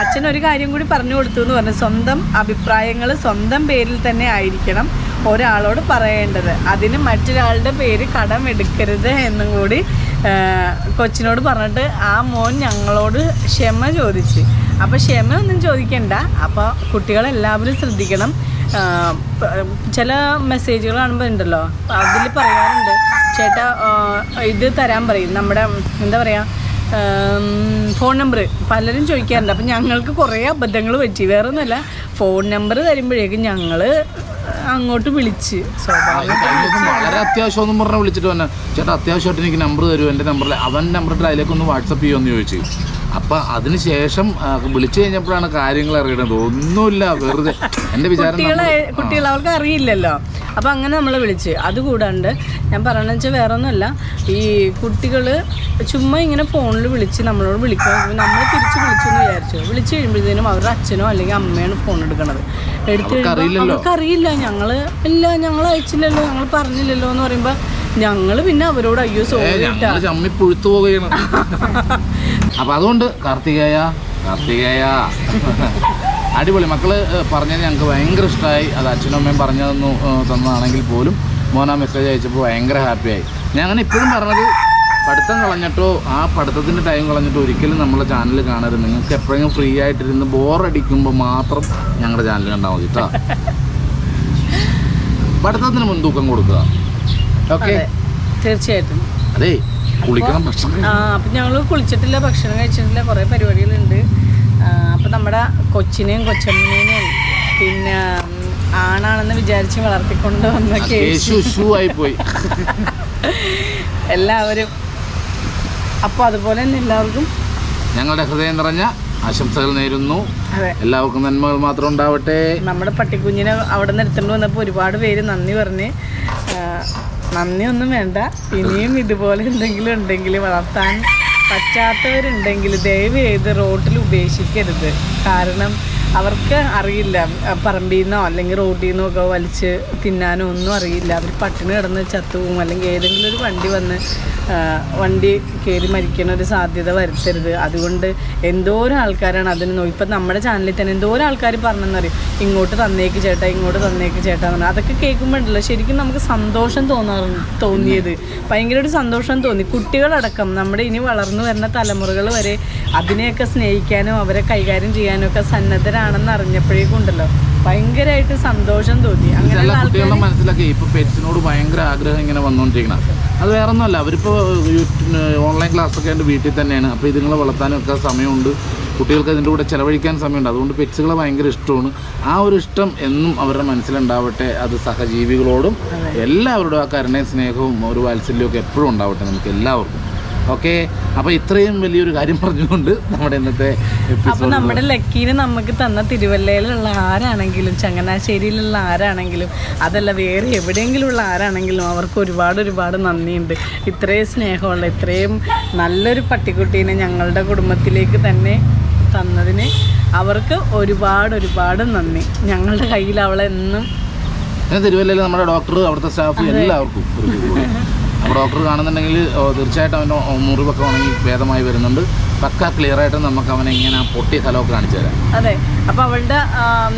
അച്ഛൻ ഒരു കാര്യം കൂടി പറഞ്ഞു കൊടുത്തു എന്ന് പറഞ്ഞു. സ്വന്തം അഭിപ്രായങ്ങൾ സ്വന്തം പേരിൽ തന്നെ ആയിരിക്കണം ഒരാളോട് പറയേണ്ടത്. അതിന് മറ്റൊരാളുടെ പേര് കടം എടുക്കരുത് എന്നും കൂടി കൊച്ചിനോട് പറഞ്ഞിട്ട് ആ മോൻ ഞങ്ങളോട് ക്ഷമ ചോദിച്ച്. അപ്പോൾ ക്ഷമ ഒന്നും ചോദിക്കണ്ട. അപ്പോൾ കുട്ടികളെല്ലാവരും ശ്രദ്ധിക്കണം. ചില മെസ്സേജുകൾ കാണുമ്പോൾ ഉണ്ടല്ലോ അതിൽ പറയാറുണ്ട് ചേട്ടാ ഇത് തരാൻ പറയും. നമ്മുടെ എന്താ പറയുക ഫോൺ നമ്പർ പലരും ചോദിക്കാറുണ്ട്. അപ്പം ഞങ്ങൾക്ക് കുറേ അബദ്ധങ്ങൾ പറ്റി. വേറെ ഒന്നുമല്ല ഫോൺ നമ്പർ തരുമ്പോഴേക്കും ഞങ്ങൾ അങ്ങോട്ട് വിളിച്ച്. വളരെ അത്യാവശ്യം ഒന്നും പറഞ്ഞാൽ വിളിച്ചിട്ട് വന്നെ. ചേട്ടാ അത്യാവശ്യമായിട്ട് എനിക്ക് നമ്പർ തരുമോ? എന്റെ നമ്പറിൽ അവൻ നമ്പർ ഇട്ട് അതിലേക്ക് ഒന്ന് വാട്സപ്പ് ചെയ്യുമെന്ന് ചോദിച്ചു. അപ്പം അതിന് ശേഷം വിളിച്ചു കഴിഞ്ഞപ്പോഴാണ് കാര്യങ്ങൾ അറിയണത്. ഒന്നുമില്ല വെറുതെ. എന്റെ വിചാരം കുട്ടികളെ കുട്ടികൾ അവർക്ക് അറിയില്ലല്ലോ. അപ്പം അങ്ങനെ നമ്മൾ വിളിച്ച്. അതുകൂടാണ്ട് ഞാൻ പറയണമെന്ന് വെച്ചാൽ വേറെ ഒന്നുമല്ല ഈ കുട്ടികൾ ചുമ്മാ ഇങ്ങനെ ഫോണിൽ വിളിച്ച് നമ്മളോട് വിളിക്കുമ്പോൾ നമ്മൾ തിരിച്ച് വിളിച്ചു എന്ന് വിചാരിച്ചു. വിളിച്ചു കഴിയുമ്പോഴത്തേനും അവരുടെ അച്ഛനോ അല്ലെങ്കിൽ അമ്മയാണ് ഫോൺ എടുക്കണത്. എടുത്ത് അറിയില്ല. അവർക്കറിയില്ല ഞങ്ങൾ ഇല്ല ഞങ്ങൾ അയച്ചില്ലല്ലോ ഞങ്ങൾ പറഞ്ഞില്ലല്ലോ എന്ന് പറയുമ്പോൾ ഞങ്ങൾ പിന്നെ അവരോട് അയ്യോ സോറി ചമ്മി പുഴുത്തു പോവുകയാണ്. [LAUGHS] അപ്പൊ അതുകൊണ്ട് കാർത്തികേയ കാർത്തികേയ. അടിപൊളി. മക്കൾ പറഞ്ഞത് ഞങ്ങൾക്ക് ഭയങ്കര ഇഷ്ടമായി അത് അച്ഛനും അമ്മയും പറഞ്ഞതെന്ന് ഏ, തന്നതാണെങ്കിൽ പോലും. ആ മെസ്സേജ് അയച്ചപ്പോൾ ഭയങ്കര ഹാപ്പിയായി. ഞാൻ അങ്ങനെ ഇപ്പോഴും പറഞ്ഞത് പഠിത്തം കളഞ്ഞിട്ടോ ആ പഠിത്തത്തിന്റെ ടൈം കളഞ്ഞിട്ടോ ഒരിക്കലും നമ്മളെ ചാനൽ കാണരുത്. നിങ്ങൾക്ക് എപ്പോഴെങ്കിലും ഫ്രീ ആയിട്ടിരുന്ന് ബോറടിക്കുമ്പോൾ മാത്രം ഞങ്ങളുടെ ചാനൽ കണ്ടാൽ മതി കേട്ടോ പഠിത്തത്തിന് മുൻതൂക്കം കൊടുക്കുക. ഓക്കെ തീർച്ചയായിട്ടും. അതെ കുളിക്കണം ഭക്ഷണം ആ അപ്പം ഞങ്ങൾ കുളിച്ചിട്ടില്ല ഭക്ഷണം കഴിച്ചിട്ടില്ല കുറേ പരിപാടികളുണ്ട്. അപ്പം നമ്മുടെ കൊച്ചിനെയും കൊച്ചമ്മേനെയും പിന്നെ ആണാണെന്ന് വിചാരിച്ച് വളർത്തിക്കൊണ്ട് വന്ന കേശു പോയി എല്ലാവരും അപ്പോൾ അതുപോലെ തന്നെ എല്ലാവർക്കും ഞങ്ങളുടെ ഹൃദയം നിറഞ്ഞ ആശംസകൾ നേരുന്നു. എല്ലാവർക്കും നന്മകൾ മാത്രം ഉണ്ടാവട്ടെ. നമ്മുടെ പട്ടിക്കുഞ്ഞിനെ അവിടെ നിന്ന് എടുത്തുകൊണ്ട് വന്നപ്പോൾ ഒരുപാട് പേര് നന്ദി പറഞ്ഞ് നന്ദി ഒന്നും വേണ്ട. ഇനിയും ഇതുപോലെ എന്തെങ്കിലും ഉണ്ടെങ്കിൽ വളർത്താൻ പറ്റാത്തവരുണ്ടെങ്കിൽ ദയവ് ചെയ്ത് റോട്ടിൽ ഉപേക്ഷിക്കരുത്. കാരണം അവർക്ക് അറിയില്ല. പറമ്പിൽ നിന്നോ അല്ലെങ്കിൽ റോഡിൽ നിന്നോ ഒക്കെ വലിച്ച് തിന്നാനോ ഒന്നും അറിയില്ല. അവർ പട്ടിണി കിടന്ന് ചത്തുപോകും. അല്ലെങ്കിൽ ഏതെങ്കിലും ഒരു വണ്ടി വന്ന് വണ്ടി കയറി മരിക്കുന്ന ഒരു സാധ്യത വരുത്തരുത്. അതുകൊണ്ട് എന്തോരം ആൾക്കാരാണ് അതിന് നോക്കി ഇപ്പം നമ്മുടെ ചാനലിൽ തന്നെ എന്തോരം ആൾക്കാർ പറഞ്ഞെന്നറിയും ഇങ്ങോട്ട് തന്നേക്ക് ചേട്ടാ ഇങ്ങോട്ട് തന്നേക്ക് ചേട്ടാ എന്ന് പറഞ്ഞാൽ അതൊക്കെ കേൾക്കുമ്പോഴല്ലോ ശരിക്കും നമുക്ക് സന്തോഷം തോന്നാറ് തോന്നിയത്. ഭയങ്കര ഒരു സന്തോഷം തോന്നി. കുട്ടികളടക്കം നമ്മുടെ ഇനി വളർന്നു വരുന്ന തലമുറകൾ വരെ അതിനെയൊക്കെ സ്നേഹിക്കാനും അവരെ കൈകാര്യം ചെയ്യാനും ഒക്കെ സന്നദ്ധരാണെന്ന് അറിഞ്ഞപ്പോഴേക്കും ഉണ്ടല്ലോ ഭയങ്കരമായിട്ട് സന്തോഷം തോന്നി. അങ്ങനെ കുട്ടികളുടെ മനസ്സിലൊക്കെ ഇപ്പൊ പെറ്റ്സിനോട് ഭയങ്കര ആഗ്രഹം ഇങ്ങനെ വന്നുകൊണ്ടിരിക്കണം അത് വേറെ ഒന്നുമല്ല അവരിപ്പോ ഓൺലൈൻ ക്ലാസ് ഒക്കെ ആയിട്ട് വീട്ടിൽ തന്നെയാണ്. അപ്പോൾ ഇതുങ്ങളെ വളർത്താനും ഒക്കെ സമയമുണ്ട്. കുട്ടികൾക്ക് അതിന്റെ കൂടെ ചിലവഴിക്കാൻ സമയമുണ്ട്. അതുകൊണ്ട് പെറ്റ്സുകളെ ഭയങ്കര ഇഷ്ടമാണ്. ആ ഒരു ഇഷ്ടം എന്നും അവരുടെ മനസ്സിലുണ്ടാവട്ടെ അത് സഹജീവികളോടും എല്ലാവരോടും ആ കരുണയും സ്നേഹവും ഒരു വാത്സല്യവും ഒക്കെ എപ്പോഴും ഉണ്ടാവട്ടെ നമുക്ക് എല്ലാവർക്കും. ഓക്കെ? അപ്പോൾ ഇത്രയും വലിയൊരു കാര്യം പറഞ്ഞുകൊണ്ട് നമ്മുടെ ഇന്നത്തെ അപ്പൊ എപ്പിസോഡ് നമ്മുടെ ലക്കീന് നമുക്ക് തന്ന തിരുവല്ലയിലുള്ള ആരാണെങ്കിലും ചങ്ങനാശ്ശേരിയിലുള്ള ആരാണെങ്കിലും അതല്ല വേറെ എവിടെയെങ്കിലും ഉള്ള ആരാണെങ്കിലും അവർക്ക് ഒരുപാട് ഒരുപാട് നന്ദിയുണ്ട്. ഇത്രയും സ്നേഹമുള്ള ഇത്രയും നല്ലൊരു പട്ടിക്കുട്ടീനെ ഞങ്ങളുടെ കുടുംബത്തിലേക്ക് തന്നെ തന്നതിന് അവർക്ക് ഒരുപാട് ഒരുപാട് നന്ദി. ഞങ്ങളുടെ കയ്യിൽ അവളെന്നും തിരുവല്ലയിൽ നമ്മുടെ ഡോക്ടർ അവിടുത്തെ സ്റ്റാഫ് എല്ലാവർക്കും. അപ്പോൾ ഡോക്ടർ കാണുന്നുണ്ടെങ്കിൽ തീർച്ചയായിട്ടും അവന്റെ മുറിവൊക്കെ ഉണങ്ങി ഭേദമായി വരുന്നുണ്ട് പക്ക ക്ലിയർ ആയിട്ട് നമുക്ക് അവനെ ഇങ്ങനെ പൊട്ടിയ സ്ഥലമൊക്കെ കാണിച്ചു തരാം അതെ അപ്പോൾ അവളുടെ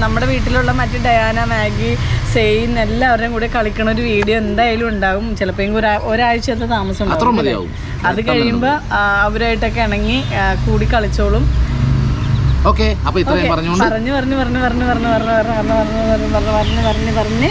നമ്മുടെ വീട്ടിലുള്ള മറ്റ് ഡയാന മാഗി സെയിൻ എല്ലാവരുടെയും കൂടെ കളിക്കണ ഒരു വീഡിയോ എന്തായാലും ഉണ്ടാകും ചിലപ്പോൾ ഒരാ ഒരാഴ്ചത്തെ താമസം ഉണ്ടാവും. അത് കഴിയുമ്പോൾ അവരായിട്ടൊക്കെ ഇണങ്ങി കൂടി കളിച്ചോളും ഓക്കെ അപ്പൊ ഇത്രയും പറഞ്ഞു പറഞ്ഞു പറഞ്ഞു പറഞ്ഞു പറഞ്ഞു പറഞ്ഞു പറഞ്ഞു പറഞ്ഞു പറഞ്ഞു പറഞ്ഞു പറഞ്ഞു പറഞ്ഞു പറഞ്ഞു പറഞ്ഞു പറഞ്ഞു.